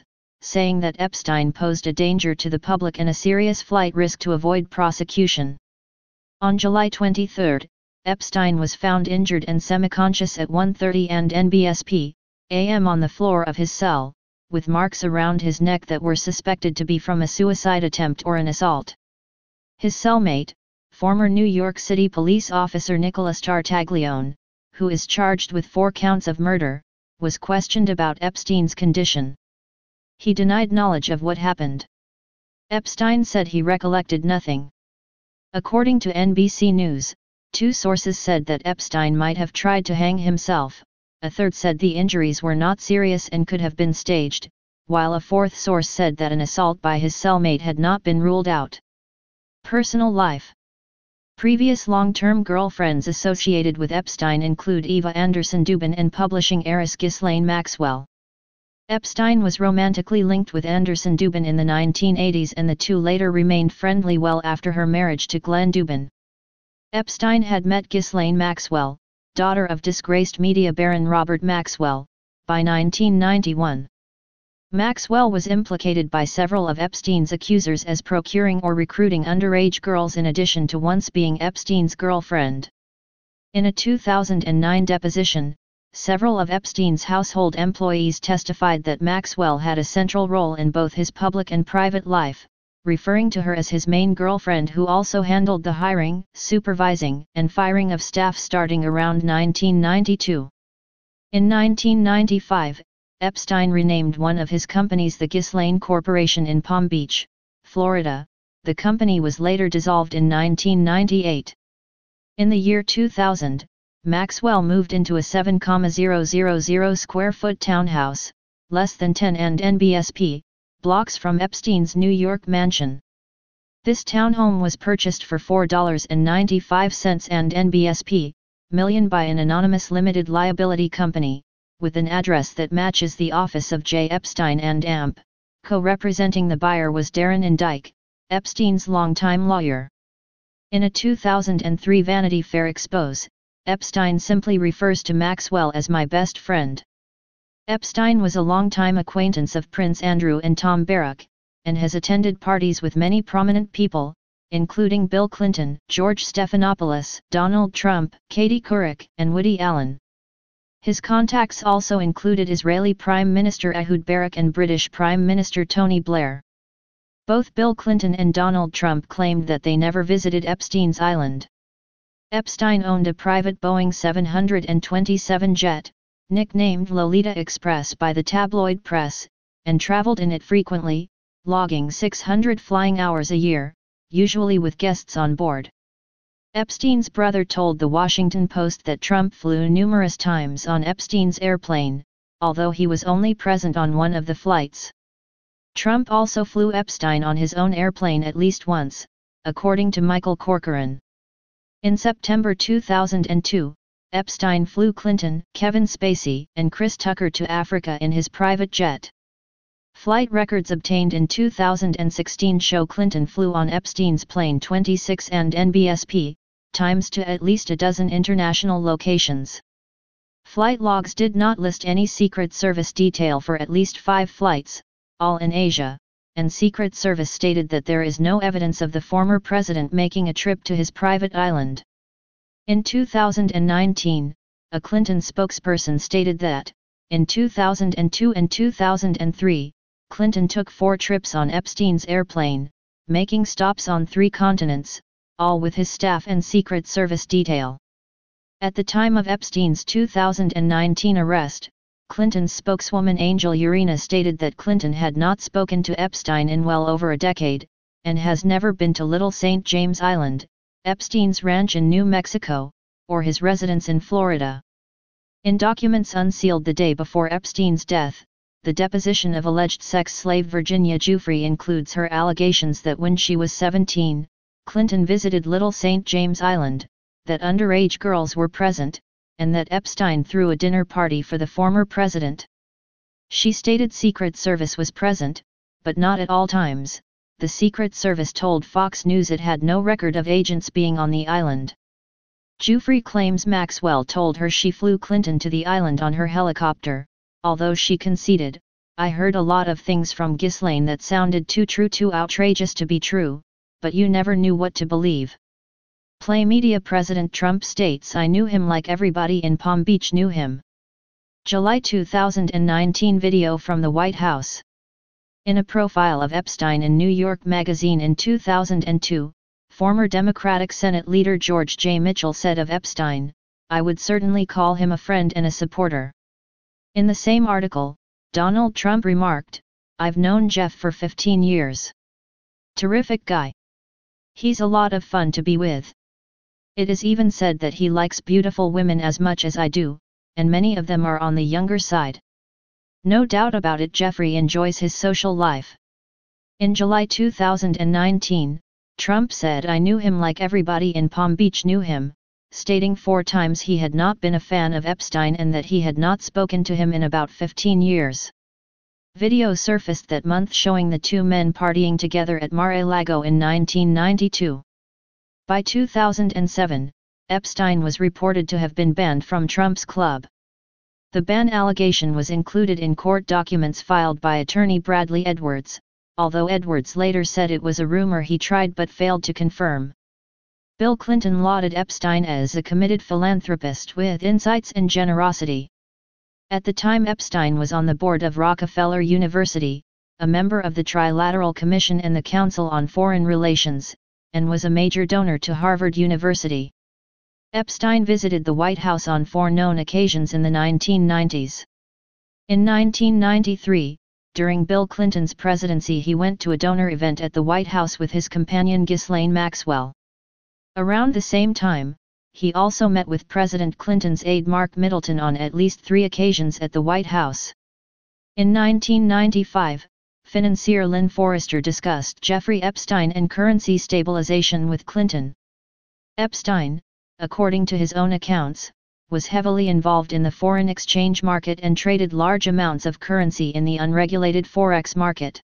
saying that Epstein posed a danger to the public and a serious flight risk to avoid prosecution. On July 23, Epstein was found injured and semi-conscious at 1.30 and NBSP, AM on the floor of his cell, with marks around his neck that were suspected to be from a suicide attempt or an assault. His cellmate, former New York City police officer Nicholas Tartaglione, who is charged with four counts of murder, was questioned about Epstein's condition. He denied knowledge of what happened. Epstein said he recollected nothing. According to NBC News, two sources said that Epstein might have tried to hang himself, a third said the injuries were not serious and could have been staged, while a fourth source said that an assault by his cellmate had not been ruled out. Personal life Previous long-term girlfriends associated with Epstein include Eva Anderson Dubin and publishing heiress Ghislaine Maxwell. Epstein was romantically linked with Anderson Dubin in the 1980s and the two later remained friendly well after her marriage to Glenn Dubin. Epstein had met Ghislaine Maxwell, daughter of disgraced media baron Robert Maxwell, by 1991. Maxwell was implicated by several of Epstein's accusers as procuring or recruiting underage girls in addition to once being Epstein's girlfriend. In a 2009 deposition, several of Epstein's household employees testified that Maxwell had a central role in both his public and private life, referring to her as his main girlfriend who also handled the hiring, supervising, and firing of staff starting around 1992. In 1995, Epstein renamed one of his companies the Ghislaine Corporation in Palm Beach, Florida. The company was later dissolved in 1998. In the year 2000, Maxwell moved into a 7,000 square foot townhouse, less than 10 and NBSP, blocks from Epstein's New York mansion. This townhome was purchased for $4.95 and NBSP, million by an anonymous limited liability company with an address that matches the office of J. Epstein and AMP. Co-representing the buyer was Darren Indyke, Epstein's longtime lawyer. In a 2003 Vanity Fair expose, Epstein simply refers to Maxwell as my best friend. Epstein was a longtime acquaintance of Prince Andrew and Tom Barrack, and has attended parties with many prominent people, including Bill Clinton, George Stephanopoulos, Donald Trump, Katie Couric, and Woody Allen. His contacts also included Israeli Prime Minister Ehud Barak and British Prime Minister Tony Blair. Both Bill Clinton and Donald Trump claimed that they never visited Epstein's island. Epstein owned a private Boeing 727 jet, nicknamed Lolita Express by the tabloid press, and traveled in it frequently, logging 600 flying hours a year, usually with guests on board. Epstein's brother told The Washington Post that Trump flew numerous times on Epstein's airplane, although he was only present on one of the flights. Trump also flew Epstein on his own airplane at least once, according to Michael Corcoran. In September 2002, Epstein flew Clinton, Kevin Spacey, and Chris Tucker to Africa in his private jet. Flight records obtained in 2016 show Clinton flew on Epstein's plane 26 and NBSP, times to at least a dozen international locations. Flight logs did not list any Secret Service detail for at least five flights, all in Asia, and Secret Service stated that there is no evidence of the former president making a trip to his private island. In 2019, a Clinton spokesperson stated that, in 2002 and 2003, Clinton took four trips on Epstein's airplane, making stops on three continents, all with his staff and Secret Service detail. At the time of Epstein's 2019 arrest, Clinton's spokeswoman Angel Urena stated that Clinton had not spoken to Epstein in well over a decade, and has never been to Little St. James Island, Epstein's ranch in New Mexico, or his residence in Florida. In documents unsealed the day before Epstein's death, the deposition of alleged sex slave Virginia Giuffre includes her allegations that when she was 17, Clinton visited Little St. James Island, that underage girls were present, and that Epstein threw a dinner party for the former president. She stated Secret Service was present, but not at all times. The Secret Service told Fox News it had no record of agents being on the island. Giuffre claims Maxwell told her she flew Clinton to the island on her helicopter, although she conceded, I heard a lot of things from Ghislaine that sounded too true too outrageous to be true, but you never knew what to believe. Play Media President Trump states I knew him like everybody in Palm Beach knew him. July 2019 video from the White House. In a profile of Epstein in New York Magazine in 2002, former Democratic Senate leader George J. Mitchell said of Epstein, I would certainly call him a friend and a supporter. In the same article, Donald Trump remarked, I've known Jeff for 15 years. Terrific guy. He's a lot of fun to be with. It is even said that he likes beautiful women as much as I do, and many of them are on the younger side. No doubt about it Jeffrey enjoys his social life. In July 2019, Trump said I knew him like everybody in Palm Beach knew him, stating four times he had not been a fan of Epstein and that he had not spoken to him in about 15 years. Video surfaced that month showing the two men partying together at Mar-a-Lago in 1992. By 2007, Epstein was reported to have been banned from Trump's club. The ban allegation was included in court documents filed by attorney Bradley Edwards, although Edwards later said it was a rumor he tried but failed to confirm. Bill Clinton lauded Epstein as a committed philanthropist with insights and generosity. At the time Epstein was on the board of Rockefeller University, a member of the Trilateral Commission and the Council on Foreign Relations, and was a major donor to Harvard University. Epstein visited the White House on four known occasions in the 1990s. In 1993, during Bill Clinton's presidency he went to a donor event at the White House with his companion Ghislaine Maxwell. Around the same time, he also met with President Clinton's aide Mark Middleton on at least three occasions at the White House. In 1995, financier Lynn Forester discussed Jeffrey Epstein and currency stabilization with Clinton. Epstein, according to his own accounts, was heavily involved in the foreign exchange market and traded large amounts of currency in the unregulated forex market.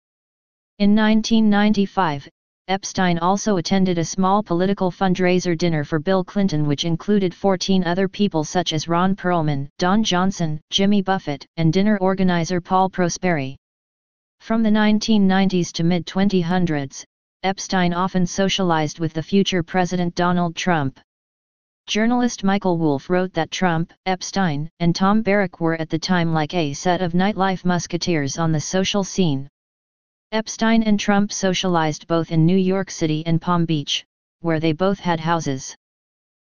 In 1995, Epstein also attended a small political fundraiser dinner for Bill Clinton which included 14 other people such as Ron Perelman, Don Johnson, Jimmy Buffett, and dinner organizer Paul Prosperi. From the 1990s to mid-2000s, Epstein often socialized with the future President Donald Trump. Journalist Michael Wolff wrote that Trump, Epstein, and Tom Barrack were at the time like a set of nightlife musketeers on the social scene. Epstein and Trump socialized both in New York City and Palm Beach, where they both had houses.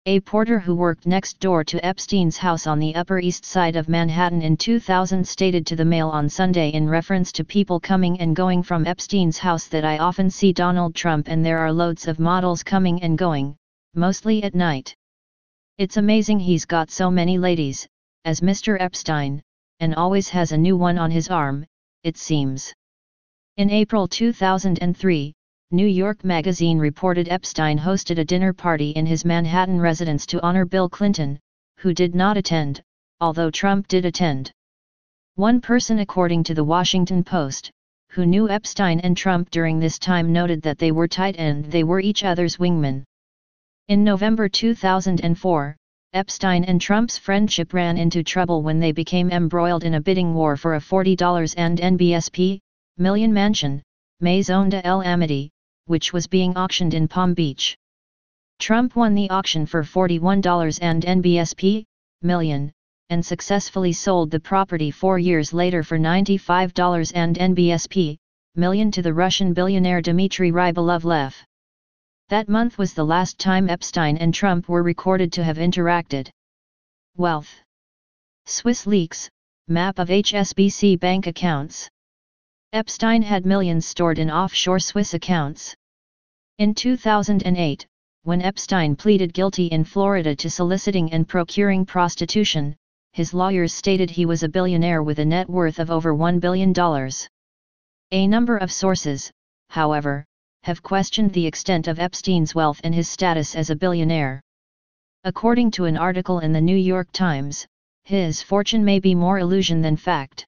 A porter who worked next door to Epstein's house on the Upper East Side of Manhattan in 2000 stated to the Mail on Sunday in reference to people coming and going from Epstein's house that I often see Donald Trump and there are loads of models coming and going, mostly at night. It's amazing he's got so many ladies, as Mr. Epstein, and always has a new one on his arm, it seems. In April 2003, New York Magazine reported Epstein hosted a dinner party in his Manhattan residence to honor Bill Clinton, who did not attend, although Trump did attend. One person according to the Washington Post, who knew Epstein and Trump during this time noted that they were tight and they were each other's wingmen. In November 2004, Epstein and Trump's friendship ran into trouble when they became embroiled in a bidding war for a $40 and NBSP million mansion, Maison de L'Amitié, which was being auctioned in Palm Beach. Trump won the auction for $41 and NBSP million, and successfully sold the property four years later for $95 and NBSP million to the Russian billionaire Dmitry Rybolovlev. That month was the last time Epstein and Trump were recorded to have interacted. Wealth Swiss leaks, map of HSBC bank accounts. Epstein had millions stored in offshore Swiss accounts. In 2008, when Epstein pleaded guilty in Florida to soliciting and procuring prostitution, his lawyers stated he was a billionaire with a net worth of over $1 billion. A number of sources, however, have questioned the extent of Epstein's wealth and his status as a billionaire. According to an article in the New York Times, his fortune may be more illusion than fact.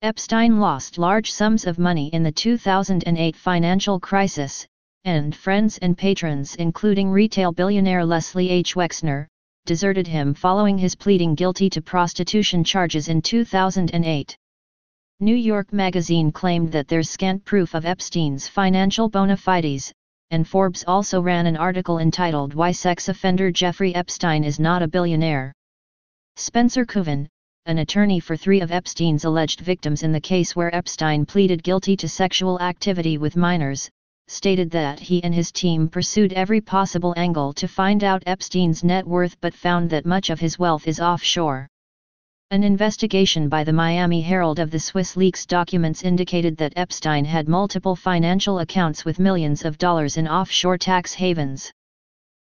Epstein lost large sums of money in the 2008 financial crisis, and friends and patrons including retail billionaire Leslie H. Wexner, deserted him following his pleading guilty to prostitution charges in 2008. New York Magazine claimed that there's scant proof of Epstein's financial bona fides, and Forbes also ran an article entitled Why Sex Offender Jeffrey Epstein is Not a Billionaire. Spencer Kuvin, an attorney for three of Epstein's alleged victims in the case where Epstein pleaded guilty to sexual activity with minors, stated that he and his team pursued every possible angle to find out Epstein's net worth but found that much of his wealth is offshore. An investigation by the Miami Herald of the Swiss leaks documents indicated that Epstein had multiple financial accounts with millions of dollars in offshore tax havens.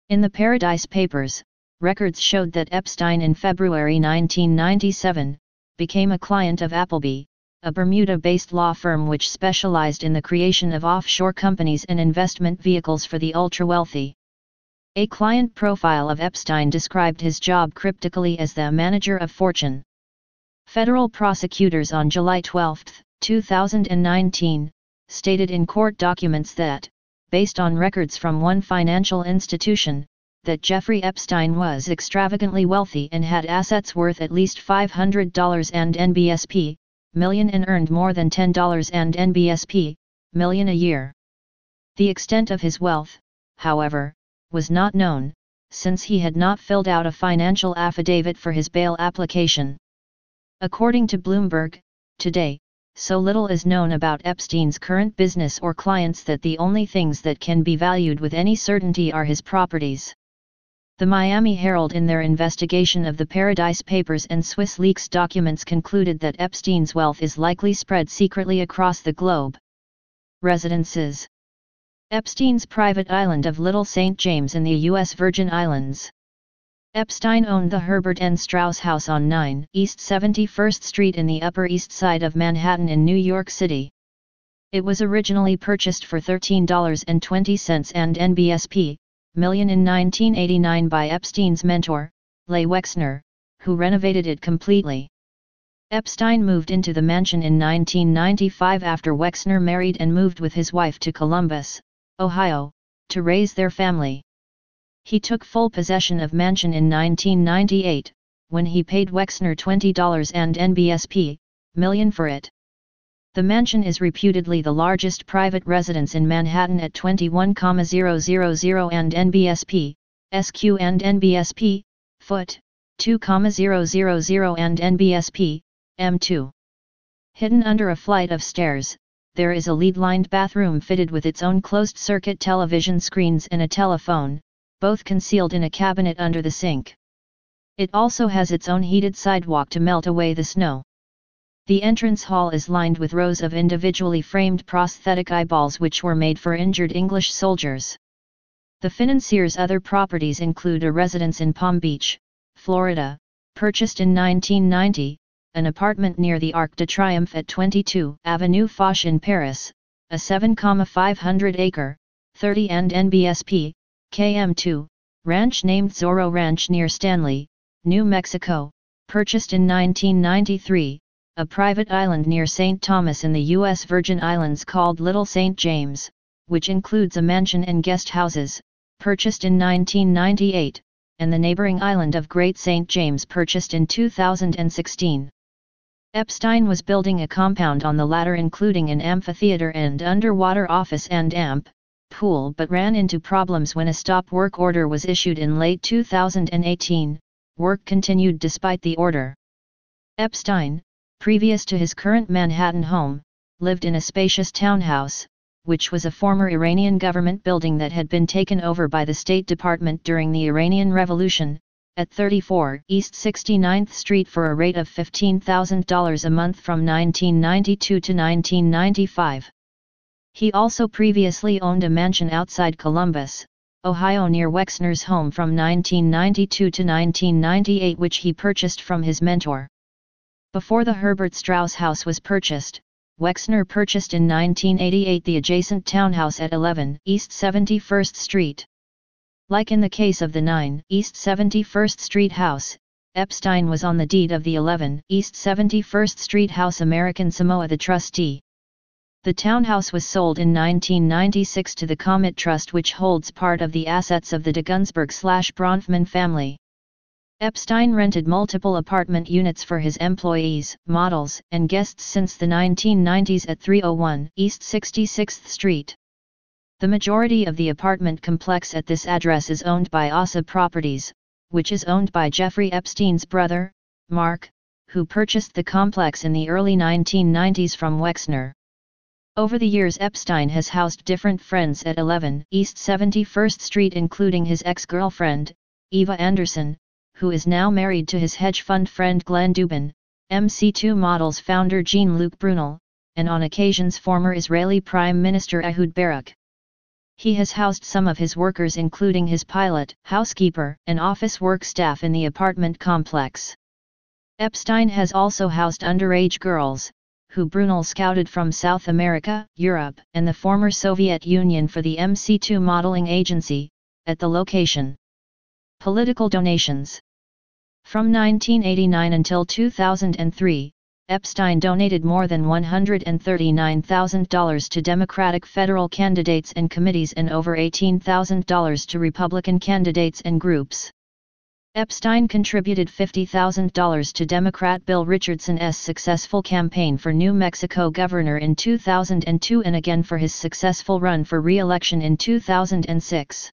In the Paradise Papers, records showed that Epstein in February 1997 became a client of Appleby, a Bermuda-based law firm which specialized in the creation of offshore companies and investment vehicles for the ultra-wealthy. A client profile of Epstein described his job cryptically as the manager of fortune. Federal prosecutors on July 12, 2019, stated in court documents that, based on records from one financial institution, that Jeffrey Epstein was extravagantly wealthy and had assets worth at least $500 and NBSP, million and earned more than $10 and NBSP, million a year. The extent of his wealth, however, was not known, since he had not filled out a financial affidavit for his bail application. According to Bloomberg, today, so little is known about Epstein's current business or clients that the only things that can be valued with any certainty are his properties. The Miami Herald in their investigation of the Paradise Papers and Swiss Leaks documents concluded that Epstein's wealth is likely spread secretly across the globe. Residences Epstein's private island of Little St. James in the U.S. Virgin Islands. Epstein owned the Herbert N. Strauss House on 9 East 71st Street in the Upper East Side of Manhattan in New York City. It was originally purchased for $13.20 and NBSP, million in 1989 by Epstein's mentor, Leigh Wexner, who renovated it completely. Epstein moved into the mansion in 1995 after Wexner married and moved with his wife to Columbus, Ohio, to raise their family. He took full possession of mansion in 1998, when he paid Wexner $20 and NBSP, million for it. The mansion is reputedly the largest private residence in Manhattan at 21,000 and NBSP, SQ and NBSP, foot, 2,000 and NBSP, M2. Hidden under a flight of stairs, there is a lead-lined bathroom fitted with its own closed-circuit television screens and a telephone, both concealed in a cabinet under the sink. It also has its own heated sidewalk to melt away the snow. The entrance hall is lined with rows of individually framed prosthetic eyeballs which were made for injured English soldiers. The financier's other properties include a residence in Palm Beach, Florida, purchased in 1990, an apartment near the Arc de Triomphe at 22 Avenue Foch in Paris, a 7,500 acre, 30 and NBSP, KM2, ranch named Zorro Ranch near Stanley, New Mexico, purchased in 1993, a private island near St. Thomas in the U.S. Virgin Islands called Little St. James, which includes a mansion and guest houses, purchased in 1998, and the neighboring island of Great St. James purchased in 2016. Epstein was building a compound on the latter including an amphitheater and underwater office and amp, pool but ran into problems when a stop work order was issued in late 2018, work continued despite the order. Epstein, previous to his current Manhattan home, lived in a spacious townhouse, which was a former Iranian government building that had been taken over by the State Department during the Iranian Revolution, at 34 East 69th Street for a rate of $15,000 a month from 1992 to 1995. He also previously owned a mansion outside Columbus, Ohio near Wexner's home from 1992 to 1998 which he purchased from his mentor. Before the Herbert Strauss house was purchased, Wexner purchased in 1988 the adjacent townhouse at 11 East 71st Street. Like in the case of the 9 East 71st Street house, Epstein was on the deed of the 11 East 71st Street house American Samoa the trustee. The townhouse was sold in 1996 to the Comet Trust which holds part of the assets of the de Gunzburg-Bronfman family. Epstein rented multiple apartment units for his employees, models, and guests since the 1990s at 301 East 66th Street. The majority of the apartment complex at this address is owned by Asa Properties, which is owned by Jeffrey Epstein's brother, Mark, who purchased the complex in the early 1990s from Wexner. Over the years Epstein has housed different friends at 11 East 71st Street including his ex-girlfriend, Eva Anderson, who is now married to his hedge fund friend Glenn Dubin, MC2 Models founder Jean-Luc Brunel, and on occasions former Israeli Prime Minister Ehud Barak. He has housed some of his workers including his pilot, housekeeper, and office work staff in the apartment complex. Epstein has also housed underage girls, who Brunel scouted from South America, Europe, and the former Soviet Union for the MC2 modeling agency, at the location. Political donations From 1989 until 2003, Epstein donated more than $139,000 to Democratic federal candidates and committees and over $18,000 to Republican candidates and groups. Epstein contributed $50,000 to Democrat Bill Richardson's successful campaign for New Mexico governor in 2002 and again for his successful run for re-election in 2006.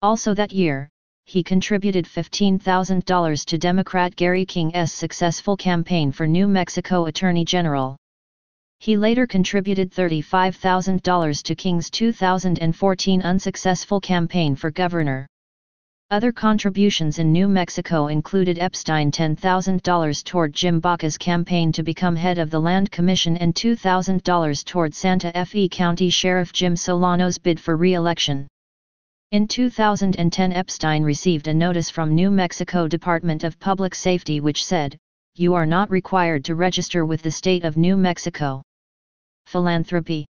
Also that year, he contributed $15,000 to Democrat Gary King's successful campaign for New Mexico Attorney General. He later contributed $35,000 to King's 2014 unsuccessful campaign for governor. Other contributions in New Mexico included Epstein $10,000 toward Jim Baca's campaign to become head of the Land Commission and $2,000 toward Santa Fe County Sheriff Jim Solano's bid for re-election. In 2010 Epstein received a notice from New Mexico Department of Public Safety which said, You are not required to register with the state of New Mexico. Philanthropy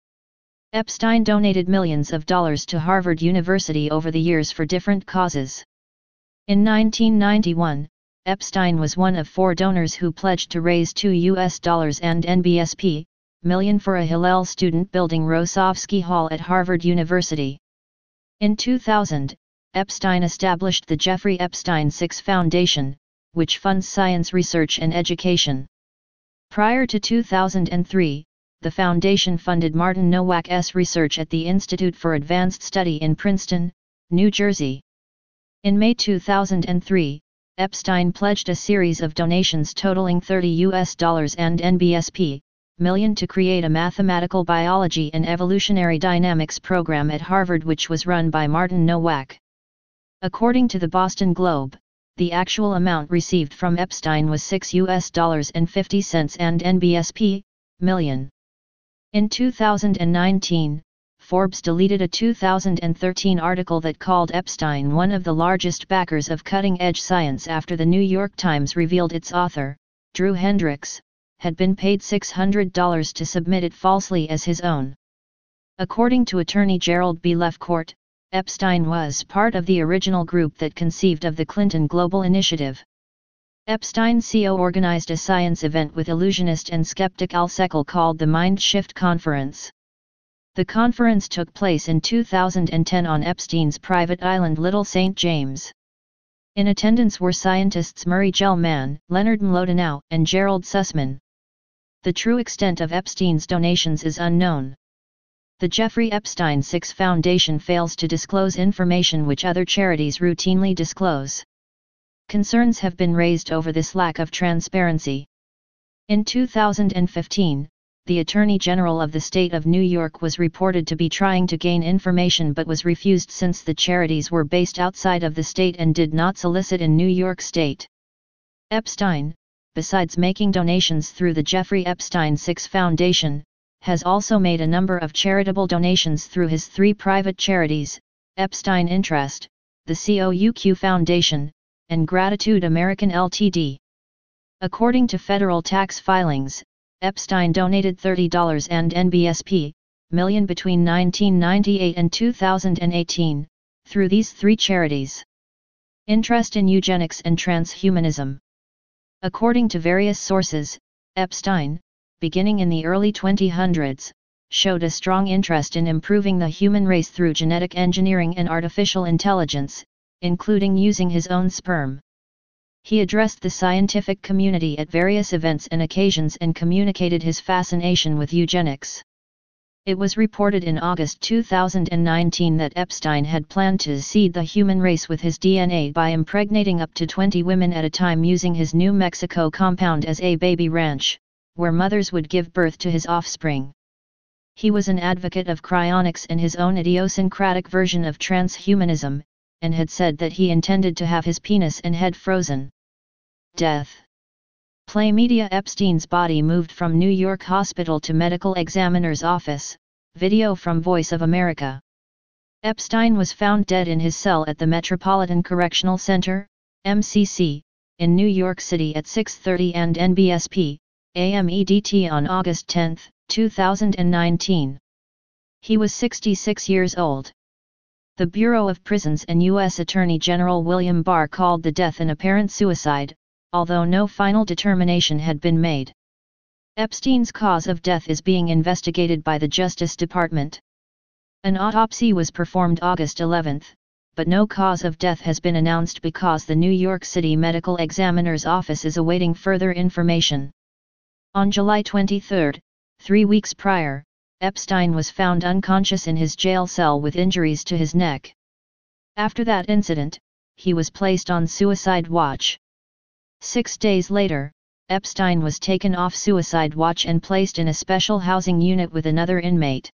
Epstein donated millions of dollars to Harvard University over the years for different causes. In 1991, Epstein was one of four donors who pledged to raise 2 US dollars and NBSP million for a Hillel student building Rosovsky Hall at Harvard University. In 2000, Epstein established the Jeffrey Epstein Six Foundation, which funds science research and education. Prior to 2003, the foundation funded Martin Nowak's research at the Institute for Advanced Study in Princeton, New Jersey. In May 2003, Epstein pledged a series of donations totaling 30 US dollars and NBSP million to create a mathematical biology and evolutionary dynamics program at Harvard which was run by Martin Nowak. According to the Boston Globe, the actual amount received from Epstein was 6 US dollars and 50 cents and NBSP million. In 2019, Forbes deleted a 2013 article that called Epstein one of the largest backers of cutting-edge science after the New York Times revealed its author, Drew Hendricks, had been paid $600 to submit it falsely as his own. According to attorney Gerald B. Lefcourt, Epstein was part of the original group that conceived of the Clinton Global Initiative. Epstein CO organized a science event with illusionist and skeptic Al Seckel called the Mind Shift Conference. The conference took place in 2010 on Epstein's private island Little St. James. In attendance were scientists Murray Gell-Mann, Leonard Mlodinow, and Gerald Sussman. The true extent of Epstein's donations is unknown. The Jeffrey Epstein Six Foundation fails to disclose information which other charities routinely disclose. Concerns have been raised over this lack of transparency. In 2015, the Attorney General of the state of New York was reported to be trying to gain information but was refused since the charities were based outside of the state and did not solicit in New York State. Epstein, besides making donations through the Jeffrey Epstein Six Foundation, has also made a number of charitable donations through his three private charities, Epstein Interest, the COUQ Foundation, and Gratitude American Ltd. According to federal tax filings, Epstein donated $30 and NBSP, million between 1998 and 2018, through these three charities. Interest in eugenics and transhumanism. According to various sources, Epstein, beginning in the early 2000s, showed a strong interest in improving the human race through genetic engineering and artificial intelligence, including using his own sperm. He addressed the scientific community at various events and occasions and communicated his fascination with eugenics. It was reported in August 2019 that Epstein had planned to seed the human race with his DNA by impregnating up to 20 women at a time using his New Mexico compound as a baby ranch, where mothers would give birth to his offspring. He was an advocate of cryonics and his own idiosyncratic version of transhumanism, and had said that he intended to have his penis and head frozen. Death Play Media Epstein's body moved from New York Hospital to medical examiner's office, video from Voice of America. Epstein was found dead in his cell at the Metropolitan Correctional Center, MCC, in New York City at 6.30 and NBSP, AMEDT on August 10, 2019. He was 66 years old. The Bureau of Prisons and U.S. Attorney General William Barr called the death an apparent suicide, although no final determination had been made. Epstein's cause of death is being investigated by the Justice Department. An autopsy was performed August 11, but no cause of death has been announced because the New York City Medical Examiner's Office is awaiting further information. On July 23, three weeks prior, Epstein was found unconscious in his jail cell with injuries to his neck. After that incident, he was placed on suicide watch. Six days later, Epstein was taken off suicide watch and placed in a special housing unit with another inmate.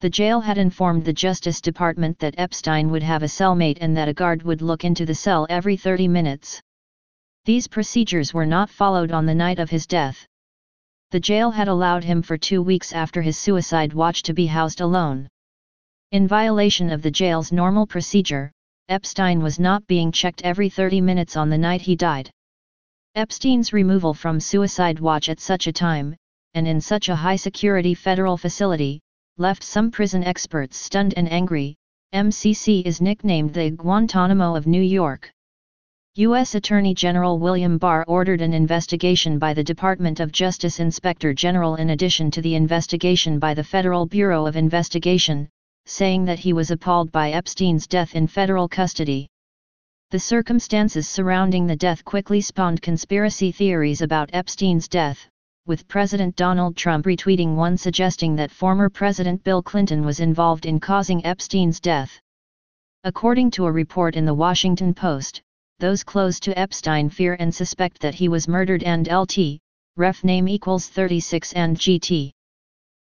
The jail had informed the Justice Department that Epstein would have a cellmate and that a guard would look into the cell every 30 minutes. These procedures were not followed on the night of his death. The jail had allowed him for two weeks after his suicide watch to be housed alone. In violation of the jail's normal procedure, Epstein was not being checked every 30 minutes on the night he died. Epstein's removal from suicide watch at such a time, and in such a high-security federal facility, left some prison experts stunned and angry. MCC is nicknamed the Guantanamo of New York. U.S. Attorney General William Barr ordered an investigation by the Department of Justice Inspector General in addition to the investigation by the Federal Bureau of Investigation, saying that he was appalled by Epstein's death in federal custody. The circumstances surrounding the death quickly spawned conspiracy theories about Epstein's death, with President Donald Trump retweeting one suggesting that former President Bill Clinton was involved in causing Epstein's death. According to a report in the Washington Post, those close to Epstein fear and suspect that he was murdered and LT, ref name equals 36 and GT.